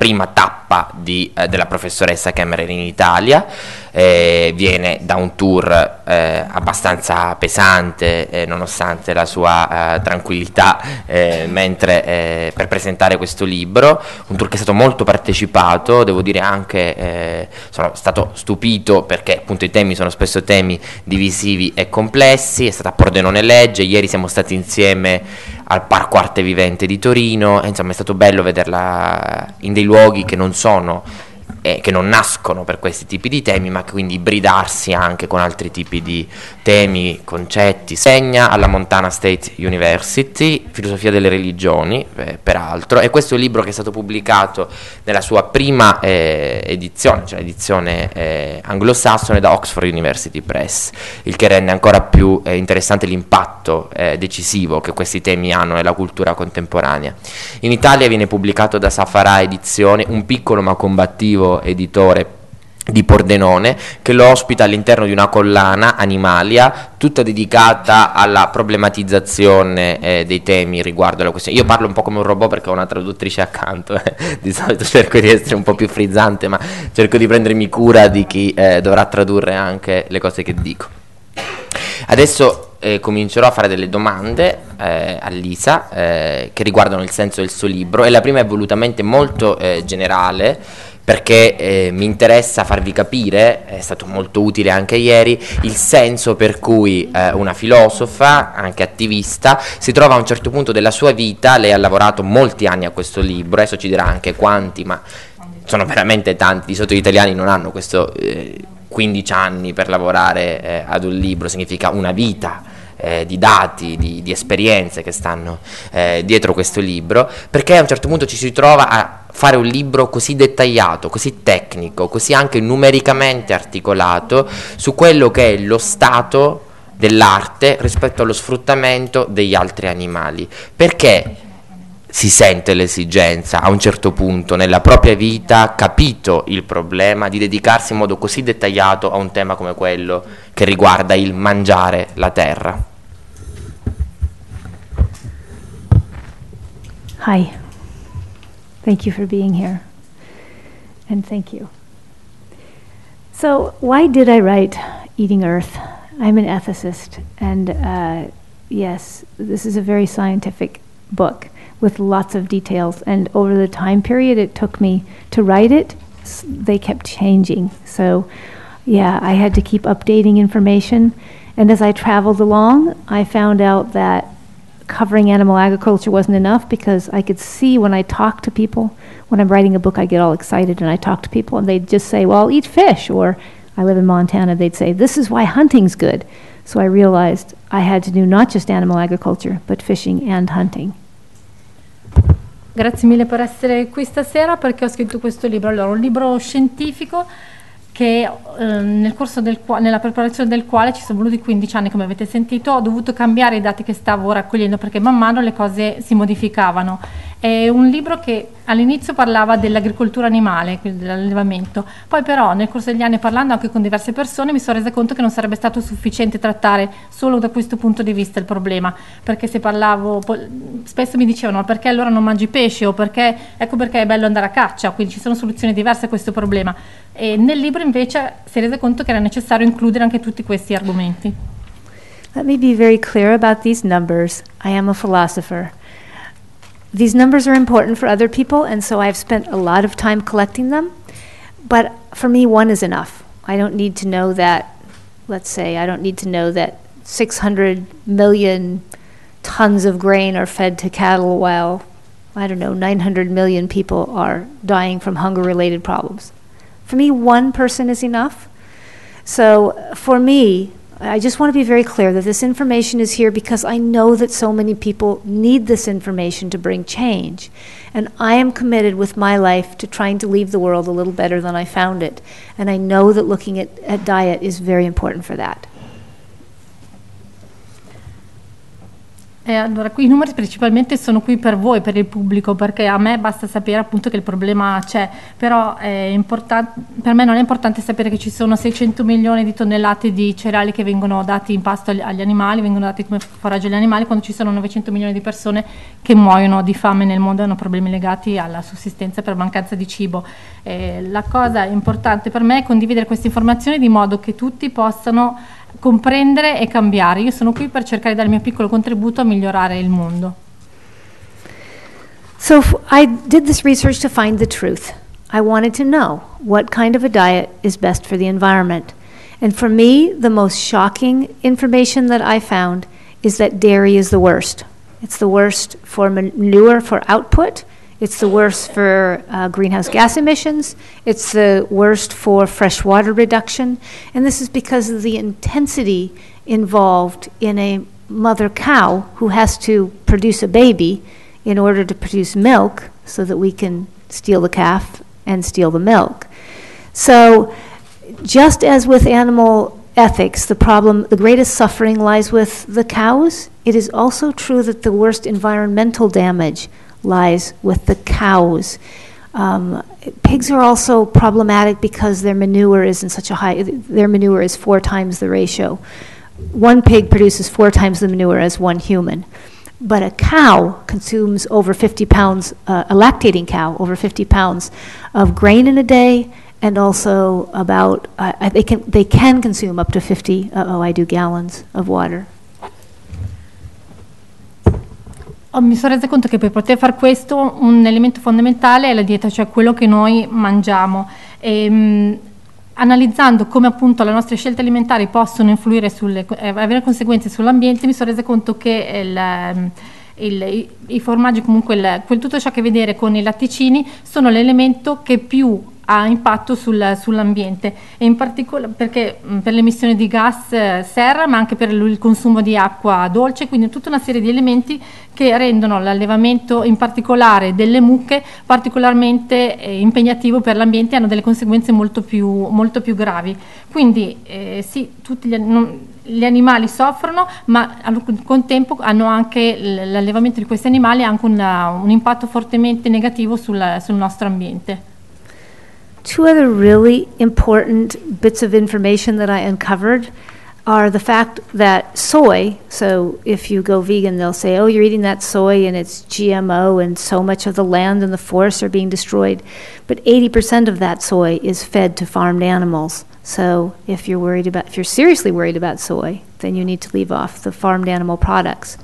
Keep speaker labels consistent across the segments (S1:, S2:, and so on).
S1: prima tappa di, eh, della professoressa Cameron in Italia, eh, viene da un tour eh, abbastanza pesante eh, nonostante la sua eh, tranquillità eh, mentre, per presentare questo libro, un tour che è stato molto partecipato, devo dire anche sono stato stupito perché appunto i temi sono spesso temi divisivi e complessi, è stata a Pordenone Legge, ieri siamo stati insieme al Parco Arte Vivente di Torino, e, insomma è stato bello vederla in dei luoghi che non sono eh, che non nascono per questi tipi di temi, ma quindi ibridarsi anche con altri tipi di temi, concetti. Segna alla Montana State University, Filosofia delle religioni, eh, peraltro, e questo è un libro che è stato pubblicato nella sua prima eh, edizione, cioè l'edizione eh, anglosassone da Oxford University Press, il che rende ancora più eh, interessante l'impatto eh, decisivo che questi temi hanno nella cultura contemporanea. In Italia viene pubblicato da Safara Edizione, un piccolo ma combattivo editore di Pordenone che lo ospita all'interno di una collana Animalia tutta dedicata alla problematizzazione eh, dei temi riguardo alla questione. Io parlo un po' come un robot perché ho una traduttrice accanto, eh. di solito cerco di essere un po' più frizzante, ma cerco di prendermi cura di chi eh, dovrà tradurre anche le cose che dico. Adesso eh, comincerò a fare delle domande eh, a Lisa eh, che riguardano il senso del suo libro e la prima è volutamente molto eh, generale perché eh, mi interessa farvi capire, è stato molto utile anche ieri, il senso per cui eh, una filosofa, anche attivista, si trova a un certo punto della sua vita, lei ha lavorato molti anni a questo libro, adesso ci dirà anche quanti, ma sono veramente tanti, di solito gli italiani non hanno questo eh, 15 anni per lavorare eh, ad un libro, significa una vita eh, di dati, di, di, esperienze che stanno eh, dietro questo libro, perché a un certo punto ci si trova a fare un libro così dettagliato, così tecnico, così anche numericamente articolato su quello che è lo stato dell'arte rispetto allo sfruttamento degli altri animali. Perché si sente l'esigenza a un certo punto nella propria vita, capito il problema, di dedicarsi in modo così dettagliato a un tema come quello che riguarda il mangiare la terra.
S2: Hi. Thank you for being here. And thank you. So, why did I write Eating Earth? I'm an ethicist, and uh, yes, this is a very scientific book with lots of details. And over the time period it took me to write it, they kept changing. So, yeah, I had to keep updating information. And as I traveled along, I found out that covering animal agriculture wasn't enough because I could see when I talk to people, when I'm writing a book, I get all excited and I talk to people and they'd just say, Well, I'll eat fish. Or I live in Montana, they'd say, This is why hunting's good. So I realized I had to do not just animal agriculture, but fishing and hunting.
S3: Grazie mille per essere qui stasera perché ho scritto questo libro. Allora, un libro scientifico che eh, nel corso del nella preparazione del quale ci sono voluti 15 anni, come avete sentito, ho dovuto cambiare i dati che stavo raccogliendo perché man mano le cose si modificavano è un libro che all'inizio parlava dell'agricoltura animale, quindi dell'allevamento, poi però nel corso degli anni parlando anche con diverse persone mi sono resa conto che non sarebbe stato sufficiente trattare solo da questo punto di vista il problema, perché se parlavo, spesso mi dicevano perché allora non mangi pesce o perché, ecco perché è bello andare a caccia, quindi ci sono soluzioni diverse a questo problema. E nel libro invece si è resa conto che era necessario includere anche tutti questi argomenti.
S2: Let me be very clear about these numbers. I am a philosopher. These numbers are important for other people, and so I've spent a lot of time collecting them. But for me, one is enough. I don't need to know that, let's say, I don't need to know that 600 million tons of grain are fed to cattle while, I don't know, 900 million people are dying from hunger related problems. For me, one person is enough. So for me, I just want to be very clear that this information is here because I know that so many people need this information to bring change. And I am committed with my life to trying to leave the world a little better than I found it. And I know that looking at, at diet is very important for that.
S3: Eh, allora, qui i numeri principalmente sono qui per voi, per il pubblico, perché a me basta sapere appunto che il problema c'è, però per me non è importante sapere che ci sono 600 milioni di tonnellate di cereali che vengono dati in pasto agli, agli animali, vengono dati come foraggio agli animali, quando ci sono 900 milioni di persone che muoiono di fame nel mondo e hanno problemi legati alla sussistenza per mancanza di cibo. Eh, la cosa importante per me è condividere queste informazioni di modo che tutti possano comprendere e cambiare. Io sono qui per cercare di dare il mio piccolo contributo a migliorare il mondo.
S2: So I did this research to find the truth. I wanted to know what kind of a diet is best for the environment. And for me, the most shocking information that I found is that dairy is the worst. It's the worst for manure for output. It's the worst for uh, greenhouse gas emissions. It's the worst for freshwater reduction. And this is because of the intensity involved in a mother cow who has to produce a baby in order to produce milk so that we can steal the calf and steal the milk. So, just as with animal ethics, the problem, the greatest suffering lies with the cows, it is also true that the worst environmental damage lies with the cows. Um, pigs are also problematic because their manure is in such a high, their manure is four times the ratio. One pig produces four times the manure as one human. But a cow consumes over 50 pounds, uh, a lactating cow, over 50 pounds of grain in a day, and also about, uh, they, can, they can consume up to 50, oh, I do gallons of water
S3: mi sono resa conto che per poter fare questo un elemento fondamentale è la dieta, cioè quello che noi mangiamo. E, mh, analizzando come appunto le nostre scelte alimentari possono influire sulle, eh, avere conseguenze sull'ambiente, mi sono resa conto che il, il, i, i, formaggi, comunque il, quel tutto ciò che vedere con i latticini, sono l'elemento che più ha impatto sul, sull'ambiente e in particolare perché mh, per l'emissione di gas eh, serra ma anche per il consumo di acqua dolce, quindi tutta una serie di elementi che rendono l'allevamento in particolare delle mucche particolarmente eh, impegnativo per l'ambiente e hanno delle conseguenze molto più, molto più gravi. Quindi eh, sì, tutti gli, non, gli, animali soffrono ma al contempo hanno anche l'allevamento di questi animali ha anche una, un impatto fortemente negativo sul, sul nostro ambiente.
S2: Two other really important bits of information that I uncovered are the fact that soy, so if you go vegan, they'll say, oh, you're eating that soy and it's GMO and so much of the land and the forests are being destroyed. But 80% of that soy is fed to farmed animals. So if you're worried about, if you're seriously worried about soy, then you need to leave off the farmed animal products.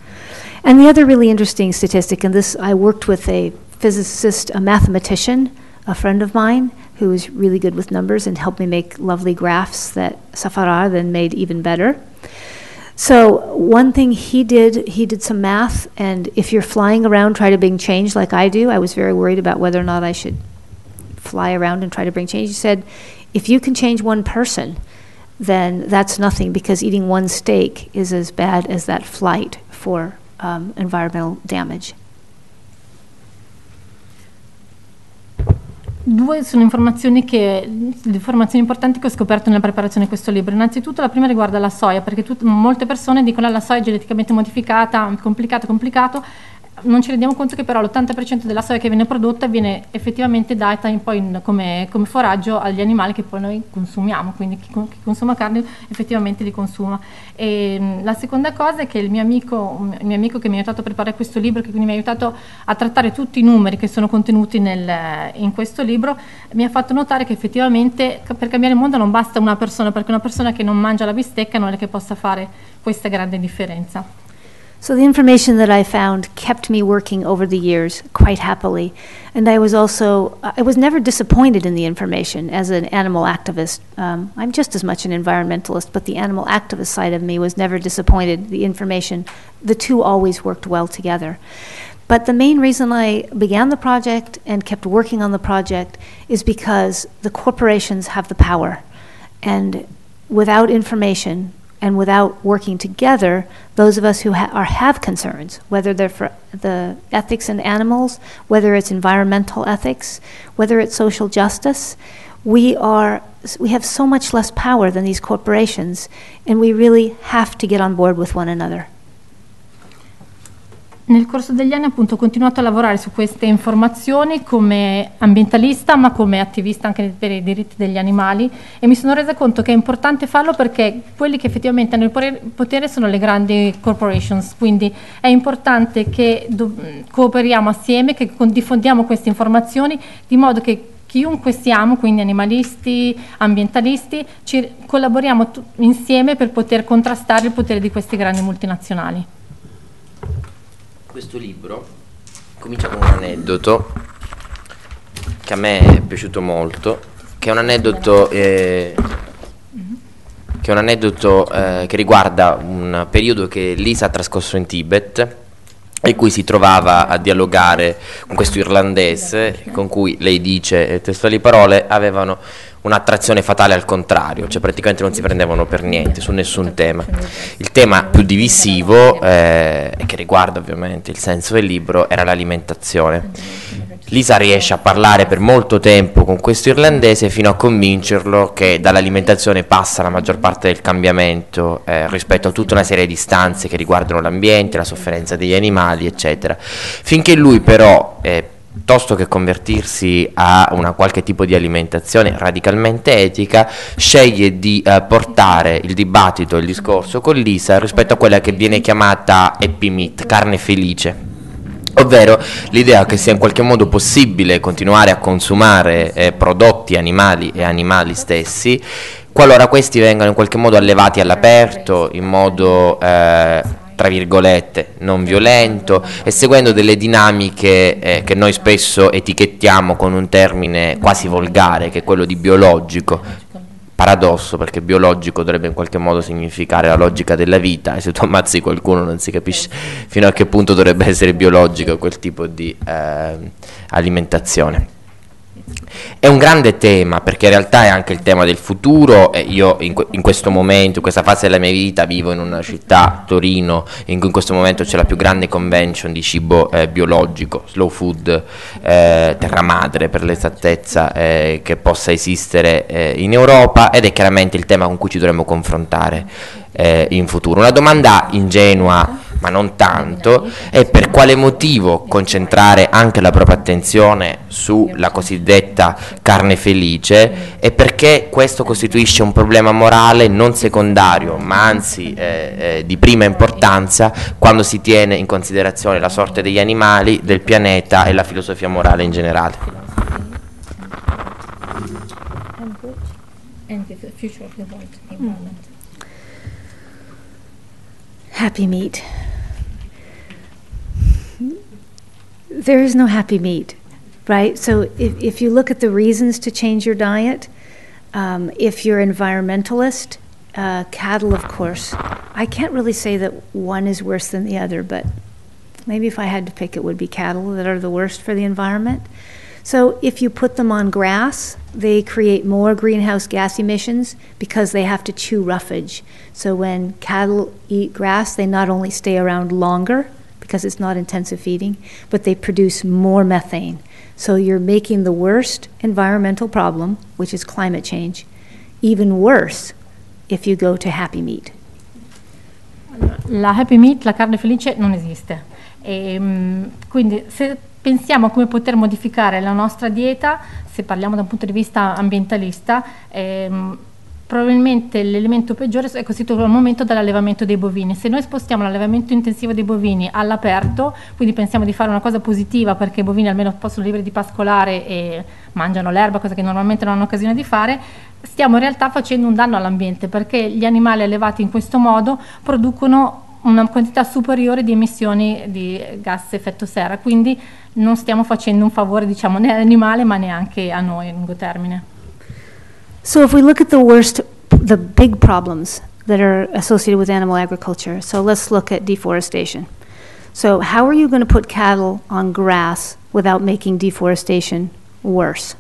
S2: And the other really interesting statistic, and this I worked with a physicist, a mathematician, a friend of mine, who was really good with numbers and helped me make lovely graphs that Safarar then made even better. So one thing he did, he did some math, and if you're flying around, try to bring change like I do. I was very worried about whether or not I should fly around and try to bring change. He said, if you can change one person, then that's nothing because eating one steak is as bad as that flight for um, environmental damage.
S3: Due sono informazioni, che, informazioni, importanti che ho scoperto nella preparazione di questo libro. Innanzitutto la prima riguarda la soia, perché tut- molte persone dicono che la soia è geneticamente modificata, complicato, complicato, non ci rendiamo conto che però l'80% della soia che viene prodotta viene effettivamente data in, in, come, come, foraggio agli animali che poi noi consumiamo, quindi chi, chi consuma carne effettivamente li consuma. E, la seconda cosa è che il mio, amico, il mio amico che mi ha aiutato a preparare questo libro, che quindi mi ha aiutato a trattare tutti i numeri che sono contenuti nel, in questo libro, mi ha fatto notare che effettivamente per cambiare il mondo non basta una persona, perché una persona che non mangia la bistecca non è che possa fare questa grande differenza.
S2: So the information that I found kept me working over the years quite happily. And I was also, I was never disappointed in the information as an animal activist. Um, I'm just as much an environmentalist, but the animal activist side of me was never disappointed. The information, the two always worked well together. But the main reason I began the project and kept working on the project is because the corporations have the power. And without information, and without working together, those of us who ha- are, have concerns, whether they're for the ethics in animals, whether it's environmental ethics, whether it's social justice, we are we have so much less power than these corporations, and we really have to get on board with one another.
S3: Nel corso degli anni appunto ho continuato a lavorare su queste informazioni come ambientalista ma come attivista anche per i diritti degli animali. E mi sono resa conto che è importante farlo perché quelli che effettivamente hanno il potere sono le grandi corporations, quindi è importante che cooperiamo assieme, che diffondiamo queste informazioni di modo che chiunque siamo, quindi animalisti, ambientalisti, collaboriamo insieme per poter contrastare il potere di queste grandi multinazionali
S1: questo libro comincia con un aneddoto che a me è piaciuto molto, che è un aneddoto, eh, che, è un aneddoto eh, che riguarda un periodo che Lisa ha trascorso in Tibet e cui si trovava a dialogare con questo irlandese con cui lei dice, testuali parole, avevano un'attrazione fatale al contrario, cioè praticamente non si prendevano per niente su nessun tema. Il tema più divisivo, eh, che riguarda ovviamente il senso del libro, era l'alimentazione. Lisa riesce a parlare per molto tempo con questo irlandese fino a convincerlo che dall'alimentazione passa la maggior parte del cambiamento eh, rispetto a tutta una serie di istanze che riguardano l'ambiente, la sofferenza degli animali, eccetera. Finché lui però eh, piuttosto che convertirsi a una qualche tipo di alimentazione radicalmente etica, sceglie di eh, portare il dibattito, il discorso con Lisa rispetto a quella che viene chiamata happy meat, carne felice. Ovvero l'idea che sia in qualche modo possibile continuare a consumare eh, prodotti animali e animali stessi qualora questi vengano in qualche modo allevati all'aperto, in modo eh, tra virgolette, non violento e seguendo delle dinamiche eh, che noi spesso etichettiamo con un termine quasi volgare, che è quello di biologico. Paradosso perché biologico dovrebbe in qualche modo significare la logica della vita e se tu ammazzi qualcuno non si capisce fino a che punto dovrebbe essere biologico quel tipo di eh, alimentazione. È un grande tema perché in realtà è anche il tema del futuro io in, in, questo momento, in questa fase della mia vita vivo in una città, Torino, in cui in questo momento c'è la più grande convention di cibo eh, biologico, slow food, eh, terra madre per l'esattezza eh, che possa esistere eh, in Europa ed è chiaramente il tema con cui ci dovremmo confrontare eh, in futuro. Una domanda ingenua ma non tanto, è per quale motivo concentrare anche la propria attenzione sulla cosiddetta carne felice e perché questo costituisce un problema morale non secondario, ma anzi eh, eh, di prima importanza quando si tiene in considerazione la sorte degli animali, del pianeta e la filosofia morale in generale.
S2: Happy meat. There is no happy meat, right? So if, if you look at the reasons to change your diet, um, if you're environmentalist, uh, cattle, of course, I can't really say that one is worse than the other, but maybe if I had to pick, it would be cattle that are the worst for the environment. So if you put them on grass, they create more greenhouse gas emissions because they have to chew roughage. So when cattle eat grass, they not only stay around longer, because it's not intensive feeding, but they produce more methane. So you're making the worst environmental problem, which is climate change, even worse if you go to happy meat.
S3: La happy meat, la carne felice, non esiste. E, ehm, quindi se pensiamo a come poter modificare la nostra dieta, se parliamo da un punto di vista ambientalista, ehm, probabilmente l'elemento peggiore è costituito al momento dall'allevamento dei bovini. Se noi spostiamo l'allevamento intensivo dei bovini all'aperto, quindi pensiamo di fare una cosa positiva perché i bovini almeno possono liberi di pascolare e mangiano l'erba, cosa che normalmente non hanno occasione di fare, stiamo in realtà facendo un danno all'ambiente perché gli animali allevati in questo modo producono una quantità superiore di emissioni di gas effetto serra, quindi non stiamo facendo un favore diciamo, né all'animale ma neanche a noi a lungo termine.
S2: So if we look at the worst, the big problems that are associated with animal agriculture, so let's look at deforestation. So how are you going to put cattle on grass without making deforestation worse?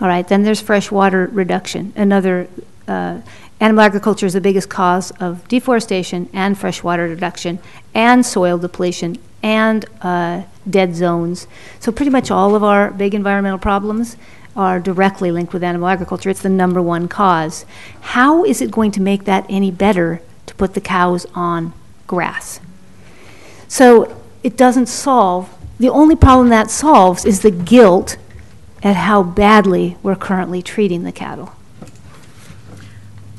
S2: All right, then there's freshwater reduction. Another, uh, animal agriculture is the biggest cause of deforestation and freshwater reduction and soil depletion and uh, dead zones. So pretty much all of our big environmental problems are directly linked with animal agriculture. It's the number one cause. How is it going to make that any better to put the cows on grass? So it doesn't solve, the only problem that solves is the guilt at how badly we're currently treating the cattle.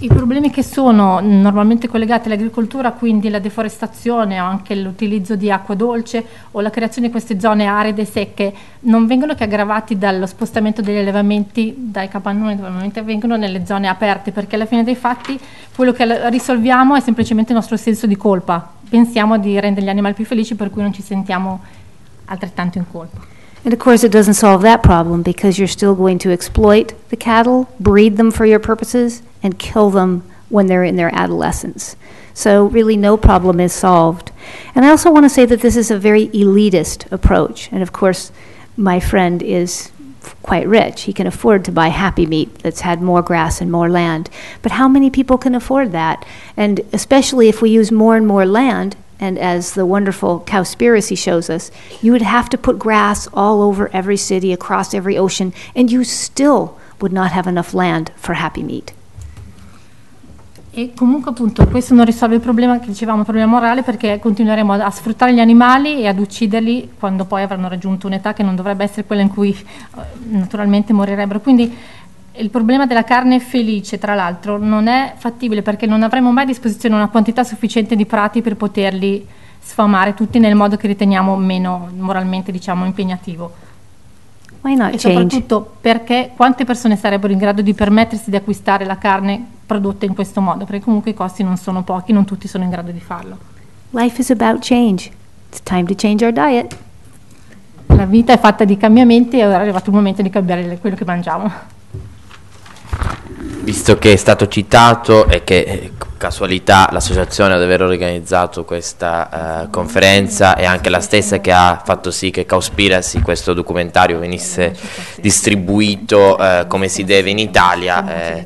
S3: I problemi che sono normalmente collegati all'agricoltura, quindi la deforestazione o anche l'utilizzo di acqua dolce o la creazione di queste zone aride secche, non vengono che aggravati dallo spostamento degli allevamenti dai capannoni dove normalmente avvengono nelle zone aperte, perché alla fine dei fatti quello che risolviamo è semplicemente il nostro senso di colpa. Pensiamo di rendere gli animali più felici per cui non ci sentiamo altrettanto in colpa.
S2: And of course, it doesn't solve that problem because you're still going to exploit the cattle, breed them for your purposes, and kill them when they're in their adolescence. So, really, no problem is solved. And I also want to say that this is a very elitist approach. And of course, my friend is quite rich. He can afford to buy happy meat that's had more grass and more land. But how many people can afford that? And especially if we use more and more land, and as the wonderful Cowspiracy shows us, you would have to put grass all over every city, across every ocean, and you still would not have enough land for happy meat.
S3: E comunque appunto questo non risolve il problema che dicevamo, il problema morale, perché continueremo a, sfruttare gli animali e ad ucciderli quando poi avranno raggiunto un'età che non dovrebbe essere quella in cui eh, naturalmente morirebbero. Quindi il problema della carne felice, tra l'altro, non è fattibile perché non avremo mai a disposizione una quantità sufficiente di prati per poterli sfamare tutti nel modo che riteniamo meno moralmente diciamo, impegnativo.
S2: Why not
S3: E soprattutto perché quante persone sarebbero in grado di permettersi di acquistare la carne prodotta in questo modo? Perché comunque i costi non sono pochi, non tutti sono in grado di farlo.
S2: Life is about change. It's time to change our diet.
S3: La vita è fatta di cambiamenti e ora è arrivato il momento di cambiare quello che mangiamo.
S1: Visto che è stato citato e che eh, casualità l'associazione ad aver organizzato questa eh, conferenza è anche la stessa che ha fatto sì che Cowspiracy, questo documentario, venisse distribuito eh, come si deve in Italia, eh,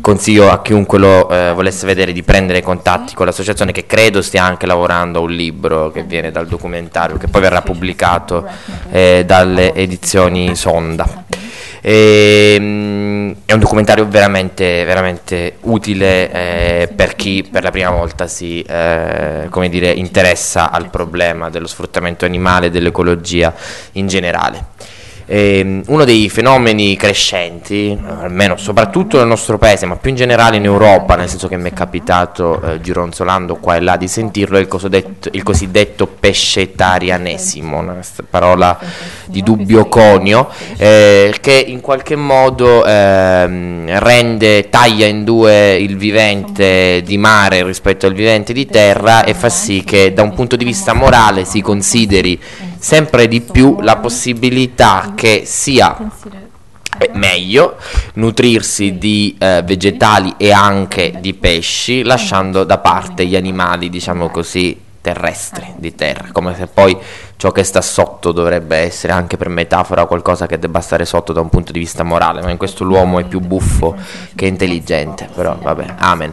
S1: consiglio a chiunque lo eh, volesse vedere di prendere contatti con l'associazione che credo stia anche lavorando a un libro che viene dal documentario che poi verrà pubblicato eh, dalle edizioni Sonda. E, mm, è un documentario veramente, veramente utile eh, per chi per la prima volta si eh, dire, interessa al problema dello sfruttamento animale e dell'ecologia in generale. E, uno dei fenomeni crescenti, almeno soprattutto nel nostro paese, ma più in generale in Europa, nel senso che mi è capitato eh, gironzolando qua e là di sentirlo, è il cosiddetto, il cosiddetto pescetarianesimo, una parola di dubbio conio, eh, che in qualche modo ehm, rende, taglia in due il vivente di mare rispetto al vivente di terra e fa sì che da un punto di vista morale si consideri sempre di più la possibilità che sia è meglio nutrirsi di eh, vegetali e anche di pesci, lasciando da parte gli animali, diciamo così, terrestri, di terra, come se poi ciò che sta sotto dovrebbe essere anche per metafora qualcosa che debba stare sotto da un punto di vista morale, ma in questo l'uomo è più buffo che intelligente, però vabbè, amen.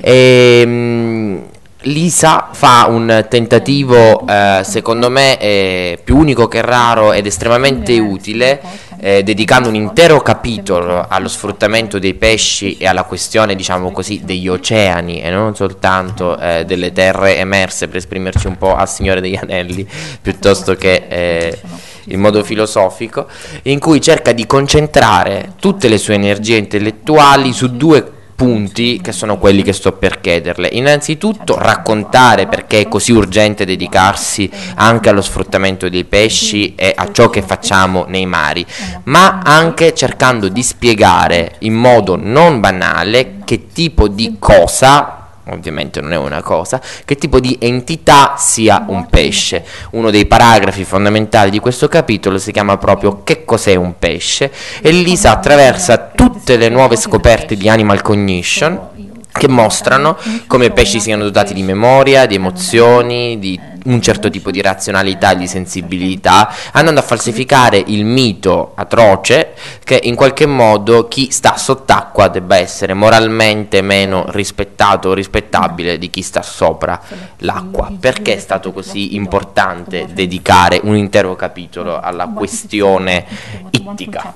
S1: E, Lisa fa un tentativo, eh, secondo me, eh, più unico che raro ed estremamente utile, eh, dedicando un intero capitolo allo sfruttamento dei pesci e alla questione, diciamo così, degli oceani e non soltanto eh, delle terre emerse, per esprimerci un po' al Signore degli Anelli, piuttosto che eh, in modo filosofico, in cui cerca di concentrare tutte le sue energie intellettuali su due punti che sono quelli che sto per chiederle. Innanzitutto raccontare perché è così urgente dedicarsi anche allo sfruttamento dei pesci e a ciò che facciamo nei mari, ma anche cercando di spiegare in modo non banale che tipo di cosa ovviamente non è una cosa, che tipo di entità sia un pesce. Uno dei paragrafi fondamentali di questo capitolo si chiama proprio Che cos'è un pesce? E Lisa attraversa tutte le nuove scoperte di Animal Cognition che mostrano come i pesci siano dotati di memoria, di emozioni, di un certo tipo di razionalità e di sensibilità, andando a falsificare il mito atroce che in qualche modo chi sta sott'acqua debba essere moralmente meno rispettato o rispettabile di chi sta sopra l'acqua. Perché è stato così importante dedicare un intero capitolo alla questione ittica?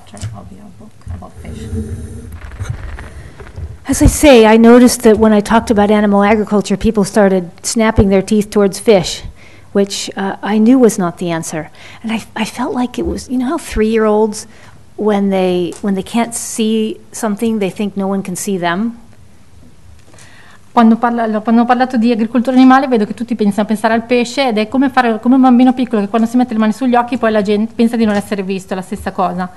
S2: As I say, I noticed that when I talked about animal agriculture, people started snapping their teeth towards fish, which uh, I knew was not the answer. And I, I felt like it was, you know how three year olds, when they, when they can't see something, they think no one can see them?
S3: Quando, parla, quando, ho parlato di agricoltura animale vedo che tutti pensano a pensare al pesce ed è come, fare, come un bambino piccolo che quando si mette le mani sugli occhi poi la gente pensa di non essere visto, è la stessa cosa.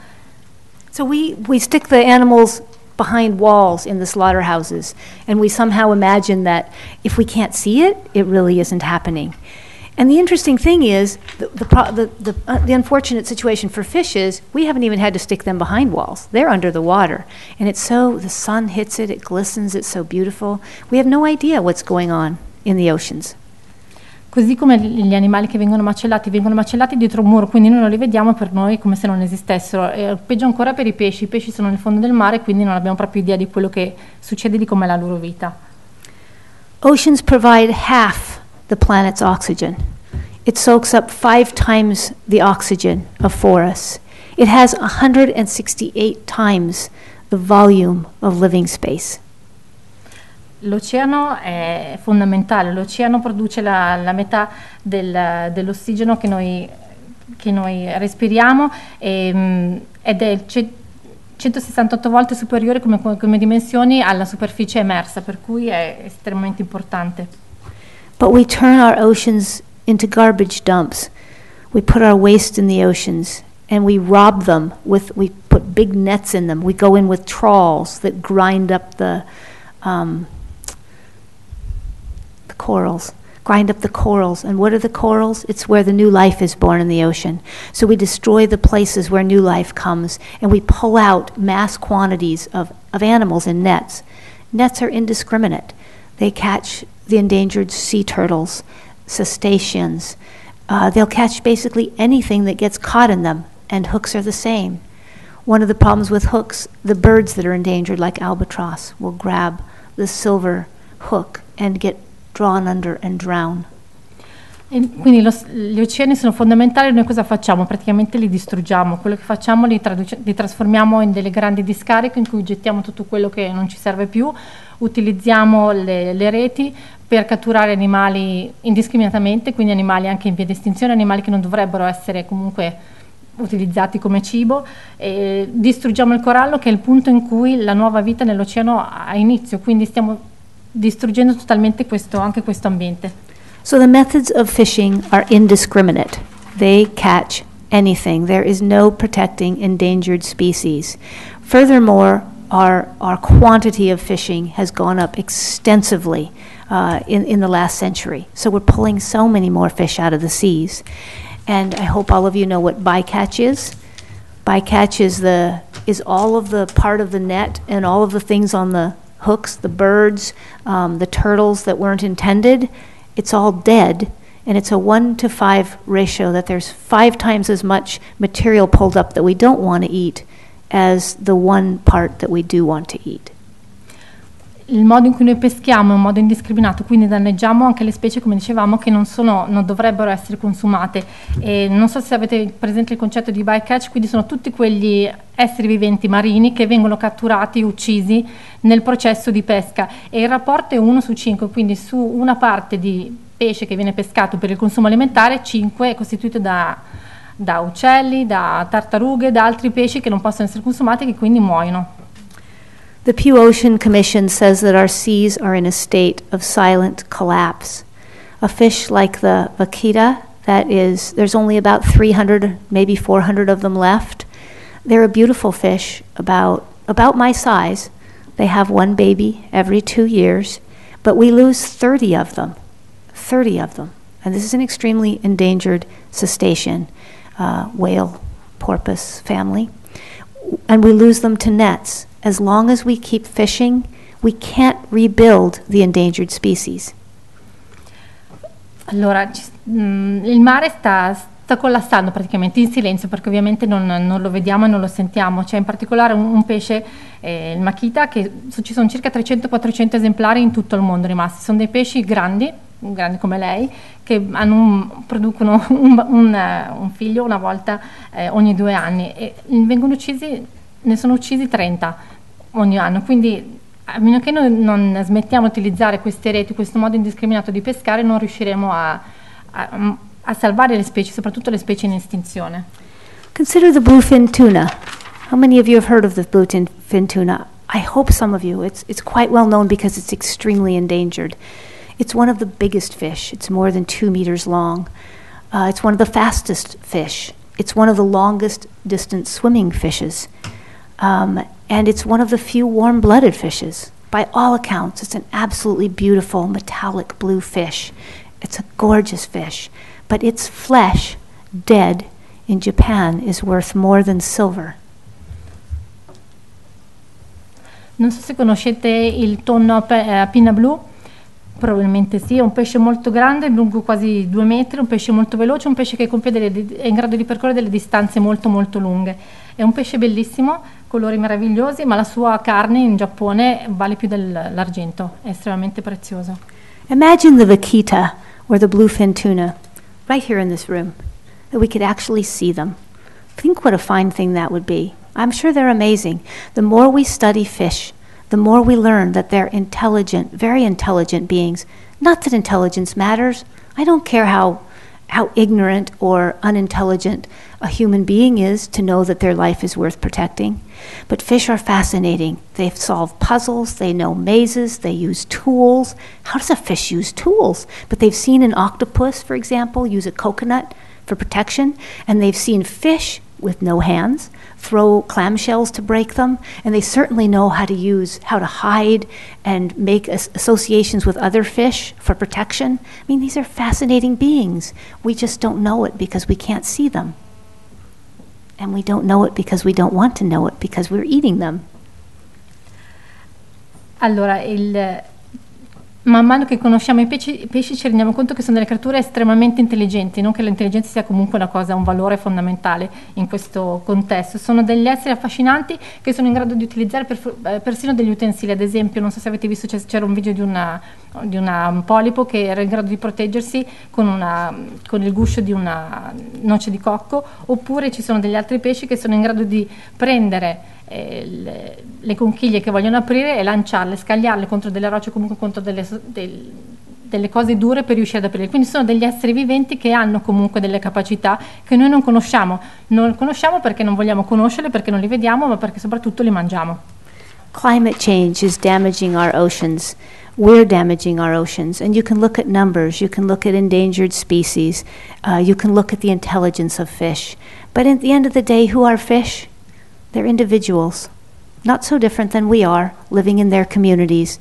S2: So we, we stick the animals behind walls in the slaughterhouses and we somehow imagine that if we can't see it, it really isn't happening. And the interesting thing is, the, the, the, the, uh, the, unfortunate situation for fish is we haven't even had to stick them behind walls. They're under the water. And it's so, the sun hits it, it glistens, it's so beautiful. We have no idea what's going on in the oceans.
S3: Così come gli animali che vengono macellati vengono macellati dietro un muro, quindi noi non li vediamo per noi come se non esistessero. E peggio ancora per i pesci, i pesci sono nel fondo del mare, quindi non abbiamo proprio idea di quello che succede, di com'è la loro vita.
S2: Oceans provide half the planet's oxygen. It soaks up five times the oxygen of forests. It has 168 times the volume of living space.
S3: L'oceano è fondamentale, l'oceano produce la, la metà del, dell'ossigeno che noi, che noi respiriamo e, mm, ed è 168 volte superiore come, come dimensioni alla superficie emersa, per cui è estremamente importante.
S2: But we turn our oceans into garbage dumps. We put our waste in the oceans and we rob them with, we put big nets in them. We go in with trawls that grind up the, um, the corals, grind up the corals. And what are the corals? It's where the new life is born in the ocean. So we destroy the places where new life comes and we pull out mass quantities of, of animals in nets. Nets are indiscriminate. They catch the endangered sea turtles, cetaceans. Uh, they'll catch basically anything that gets caught in them, and hooks are the same. One of the problems with hooks, the birds that are endangered, like albatross, will grab the silver hook and get drawn under and drown.
S3: E quindi lo, gli oceani sono fondamentali, noi cosa facciamo? Praticamente li distruggiamo, quello che facciamo li, li trasformiamo in delle grandi discariche in cui gettiamo tutto quello che non ci serve più, utilizziamo le, le reti per catturare animali indiscriminatamente, quindi animali anche in via di estinzione, animali che non dovrebbero essere comunque utilizzati come cibo, e distruggiamo il corallo che è il punto in cui la nuova vita nell'oceano ha inizio, quindi stiamo distruggendo totalmente questo, anche questo ambiente.
S2: So the methods of fishing are indiscriminate. They catch anything. There is no protecting endangered species. Furthermore, our, our quantity of fishing has gone up extensively uh, in, in the last century. So we're pulling so many more fish out of the seas. And I hope all of you know what bycatch is. Bycatch is, the, is all of the part of the net and all of the things on the hooks, the birds, um, the turtles that weren't intended it's all dead, and it's a one to five ratio that there's five times as much material pulled up that we don't want to eat as the one part that we do want to eat.
S3: Il modo in cui noi peschiamo è un modo indiscriminato, quindi danneggiamo anche le specie, come dicevamo, che non, sono, non dovrebbero essere consumate. E non so se avete presente il concetto di bycatch, quindi sono tutti quegli esseri viventi marini che vengono catturati, uccisi nel processo di pesca e il rapporto è 1 su 5, quindi su una parte di pesce che viene pescato per il consumo alimentare, 5 è costituito da, da uccelli, da tartarughe, da altri pesci che non possono essere consumati e che quindi muoiono.
S2: The Pew Ocean Commission says that our seas are in a state of silent collapse. A fish like the vaquita, that is, there's only about 300, maybe 400 of them left. They're a beautiful fish, about, about my size. They have one baby every two years, but we lose 30 of them. 30 of them. And this is an extremely endangered cetacean, uh, whale, porpoise family. And we lose them to nets as long as we keep fishing, we can't rebuild the endangered species.
S3: Allora, mm, il mare sta, sta, collassando praticamente in silenzio perché ovviamente non, non, lo vediamo e non lo sentiamo. C'è in particolare un, un pesce, eh, il Makita, che ci sono circa 300-400 esemplari in tutto il mondo rimasti. Sono dei pesci grandi, grandi come lei, che un, producono un, un, figlio una volta eh, ogni due anni e vengono uccisi ne sono uccisi 30 ogni anno, quindi a meno che noi non smettiamo di utilizzare queste reti, questo modo indiscriminato di pescare, non riusciremo a, a, a salvare le specie, soprattutto le specie in estinzione.
S2: Consider the bluefin tuna. How many of you have heard of the bluefin tuna? I hope some of you. It's, it's quite well known because it's extremely endangered. It's one of the biggest fish, it's more than two meters long. Uh, it's one of the fastest fish. It's one of the longest distance swimming fishes. Um, and it's one of the few warm blooded fishes. By all accounts, it's an absolutely beautiful metallic blue fish. It's a gorgeous fish, but its flesh, dead, in Japan is worth more than silver.
S3: Non so se conoscete il tonno a, pinna blu, probabilmente sì, è un pesce molto grande, lungo quasi due metri, un pesce molto veloce, un pesce che delle, è in grado di percorrere delle distanze molto molto lunghe. È un pesce bellissimo, colori meravigliosi, ma la sua carne in Giappone vale più dell'argento, è estremamente prezioso.
S2: Imagine the vaquita or the bluefin tuna right here in this room, that we could actually see them. Think what a fine thing that would be. I'm sure they're amazing. The more we study fish, the more we learn that they're intelligent, very intelligent beings. Not that intelligence matters. I don't care how, how ignorant or unintelligent a human being is to know that their life is worth protecting. But fish are fascinating. They solve puzzles, they know mazes, they use tools. How does a fish use tools? But they've seen an octopus, for example, use a coconut for protection, and they've seen fish with no hands, throw clamshells to break them, and they certainly know how to use, how to hide and make associations with other fish for protection. I mean, these are fascinating beings. We just don't know it because we can't see them. And we don't know it because we don't want to know it because we're eating them.
S3: Allora, il, man mano che conosciamo i pesci, i pesci, ci rendiamo conto che sono delle creature estremamente intelligenti, non che l'intelligenza sia comunque una cosa, un valore fondamentale in questo contesto. Sono degli esseri affascinanti che sono in grado di utilizzare per, eh, persino degli utensili. Ad esempio, non so se avete visto, c'era un video di, una, di una, un polipo che era in grado di proteggersi con, una, con il guscio di una noce di cocco, oppure ci sono degli altri pesci che sono in grado di prendere eh, le, le, conchiglie che vogliono aprire e lanciarle, scagliarle contro delle rocce, comunque contro delle, del, delle cose dure per riuscire ad aprire. Quindi sono degli esseri viventi che hanno comunque delle capacità che noi non conosciamo. Non conosciamo perché non vogliamo conoscerle, perché non li vediamo, ma perché soprattutto li mangiamo.
S2: Climate change is damaging our oceans. We're damaging our oceans. And you can look at numbers, you can look at endangered species, uh, you can look at the intelligence of fish. But at the end of the day, who are fish? They're individuals, not so different than we are, living in their communities,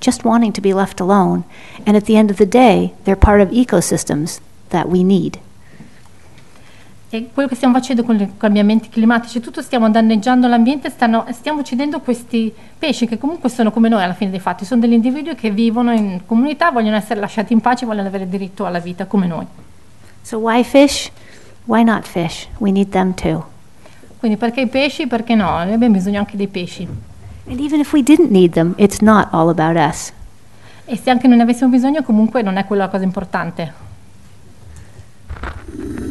S2: just wanting to be left alone. And at the end of the day, they're part of ecosystems that we need.
S3: E quello che stiamo facendo con i cambiamenti climatici, tutto stiamo danneggiando l'ambiente, stanno, stiamo uccidendo questi pesci che comunque sono come noi alla fine dei fatti, sono degli individui che vivono in comunità, vogliono essere lasciati in pace, vogliono avere diritto alla vita come noi.
S2: So why fish? Why not fish? We need them too.
S3: Quindi perché i pesci? Perché no? Noi abbiamo bisogno anche dei pesci.
S2: And even if we didn't need them, it's not all about us.
S3: E se anche non ne avessimo bisogno, comunque non è quella la cosa importante.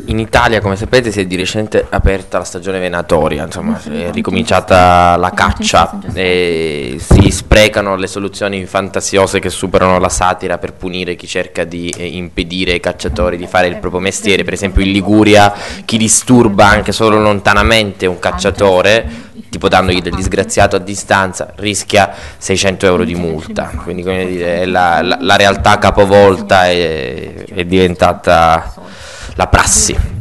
S1: In Italia, come sapete, si è di recente aperta la stagione venatoria, insomma, è ricominciata la caccia e si sprecano le soluzioni fantasiose che superano la satira per punire chi cerca di eh, impedire ai cacciatori di fare il proprio mestiere. Per esempio in Liguria chi disturba anche solo lontanamente un cacciatore, tipo dandogli del disgraziato a distanza, rischia 600 euro di multa. Quindi come dire, la, la, la realtà capovolta è, è diventata la prassi.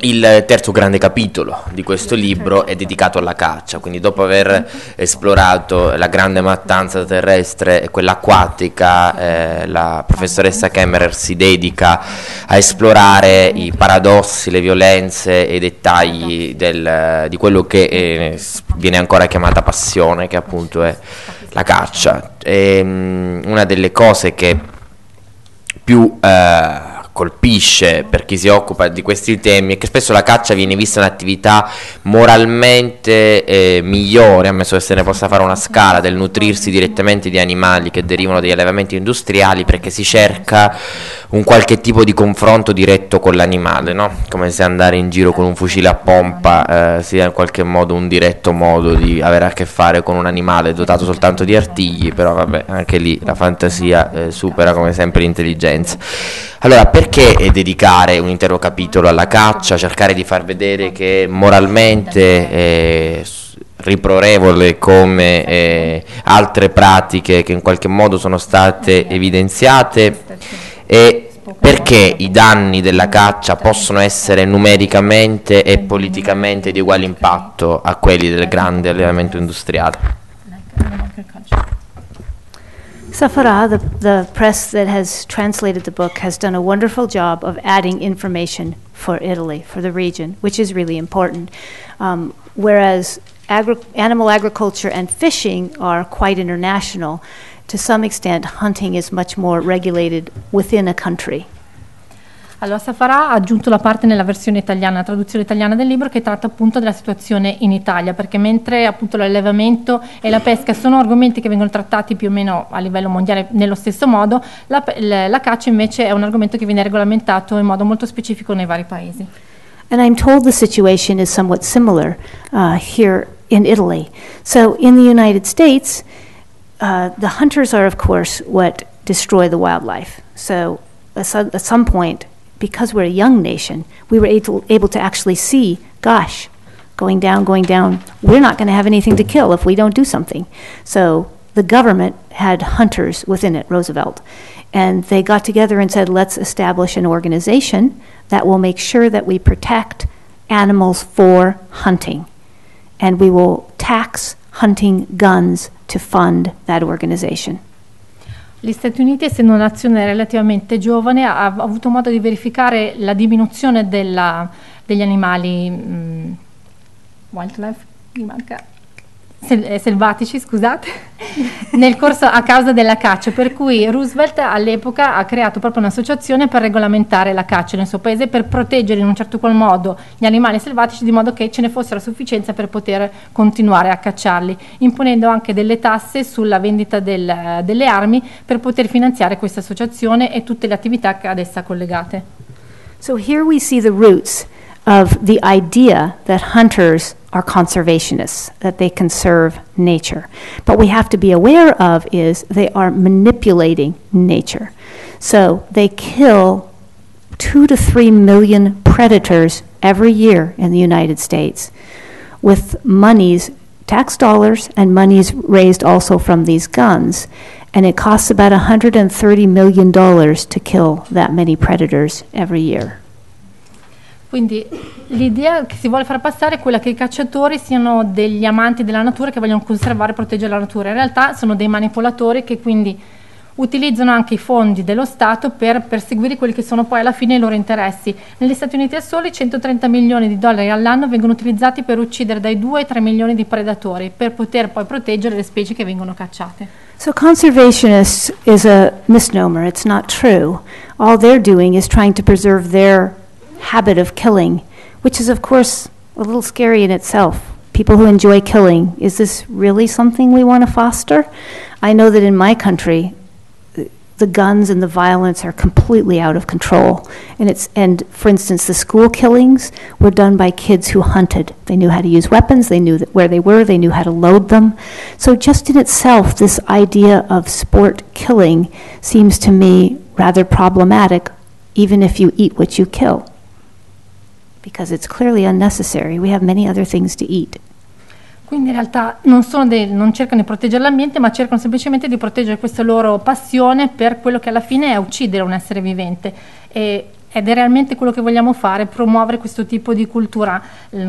S1: Il terzo grande capitolo di questo libro è dedicato alla caccia, quindi dopo aver esplorato la grande mattanza terrestre e quella acquatica, eh, la professoressa Kemmerer si dedica a esplorare i paradossi, le violenze e i dettagli del, di quello che eh, viene ancora chiamata passione, che appunto è la caccia. E, um, una delle cose che più... Eh, colpisce per chi si occupa di questi temi è che spesso la caccia viene vista un'attività moralmente eh, migliore, ammesso che se ne possa fare una scala, del nutrirsi direttamente di animali che derivano dagli allevamenti industriali perché si cerca un qualche tipo di confronto diretto con l'animale, no? come se andare in giro con un fucile a pompa eh, sia in qualche modo un diretto modo di avere a che fare con un animale dotato soltanto di artigli, però vabbè, anche lì la fantasia eh, supera come sempre l'intelligenza. Allora, per perché dedicare un intero capitolo alla caccia, cercare di far vedere che moralmente è riprorevole come eh, altre pratiche che in qualche modo sono state evidenziate e perché i danni della caccia possono essere numericamente e politicamente di uguale impatto a quelli del grande allevamento industriale.
S2: Safara, the, the press that has translated the book, has done a wonderful job of adding information for Italy, for the region, which is really important. Um, whereas agri- animal agriculture and fishing are quite international, to some extent, hunting is much more regulated within a country.
S3: Allora Safarà ha aggiunto la parte nella versione italiana, la traduzione italiana del libro che tratta appunto della situazione in Italia, perché mentre appunto l'allevamento e la pesca sono argomenti che vengono trattati più o meno a livello mondiale nello stesso modo, la, la, caccia invece è un argomento che viene regolamentato in modo molto specifico nei vari paesi.
S2: And I'm told the situation is somewhat similar uh, here in Italy. So in the United States, uh, the hunters are, of course, what destroy the wildlife. So at some point, because we're a young nation, we were able, able to actually see, gosh, going down, going down, we're not going to have anything to kill if we don't do something. So the government had hunters within it, Roosevelt, and they got together and said, let's establish an organization that will make sure that we protect animals for hunting. And we will tax hunting guns to fund that organization.
S3: Gli Stati Uniti, essendo una nazione relativamente giovane, ha, avuto modo di verificare la diminuzione della, degli animali mh, mm, wildlife, mi manca selvatici, scusate, nel corso a causa della caccia, per cui Roosevelt all'epoca ha creato proprio un'associazione per regolamentare la caccia nel suo paese per proteggere in un certo qual modo gli animali selvatici di modo che ce ne fosse la sufficienza per poter continuare a cacciarli, imponendo anche delle tasse sulla vendita del, delle armi per poter finanziare questa associazione e tutte le attività ad essa collegate.
S2: So here we see the roots of the idea that hunters are conservationists, that they conserve nature. But we have to be aware of is they are manipulating nature. So they kill two to three million predators every year in the United States with monies, tax dollars, and monies raised also from these guns. And it costs about $130 million to kill that many predators every year.
S3: Quindi l'idea che si vuole far passare è quella che i cacciatori siano degli amanti della natura che vogliono conservare e proteggere la natura. In realtà sono dei manipolatori che quindi utilizzano anche i fondi dello Stato per perseguire quelli che sono poi alla fine i loro interessi. Negli Stati Uniti da soli 130 milioni di dollari all'anno vengono utilizzati per uccidere dai 2 ai 3 milioni di predatori per poter poi proteggere le specie che vengono cacciate.
S2: So conservationist is a misnomer, it's not true. All they're doing is trying to preserve their habit of killing, which is, of course, a little scary in itself. People who enjoy killing, is this really something we want to foster? I know that in my country, the guns and the violence are completely out of control. And it's and for instance, the school killings were done by kids who hunted. They knew how to use weapons. They knew where they were. They knew how to load them. So just in itself, this idea of sport killing seems to me rather problematic, even if you eat what you kill because it's clearly unnecessary. We have many other things to eat.
S3: Quindi in realtà non, dei, non, cercano di proteggere l'ambiente, ma cercano semplicemente di proteggere questa loro passione per quello che alla fine è uccidere un essere vivente. E, ed è realmente quello che vogliamo fare, promuovere questo tipo di cultura.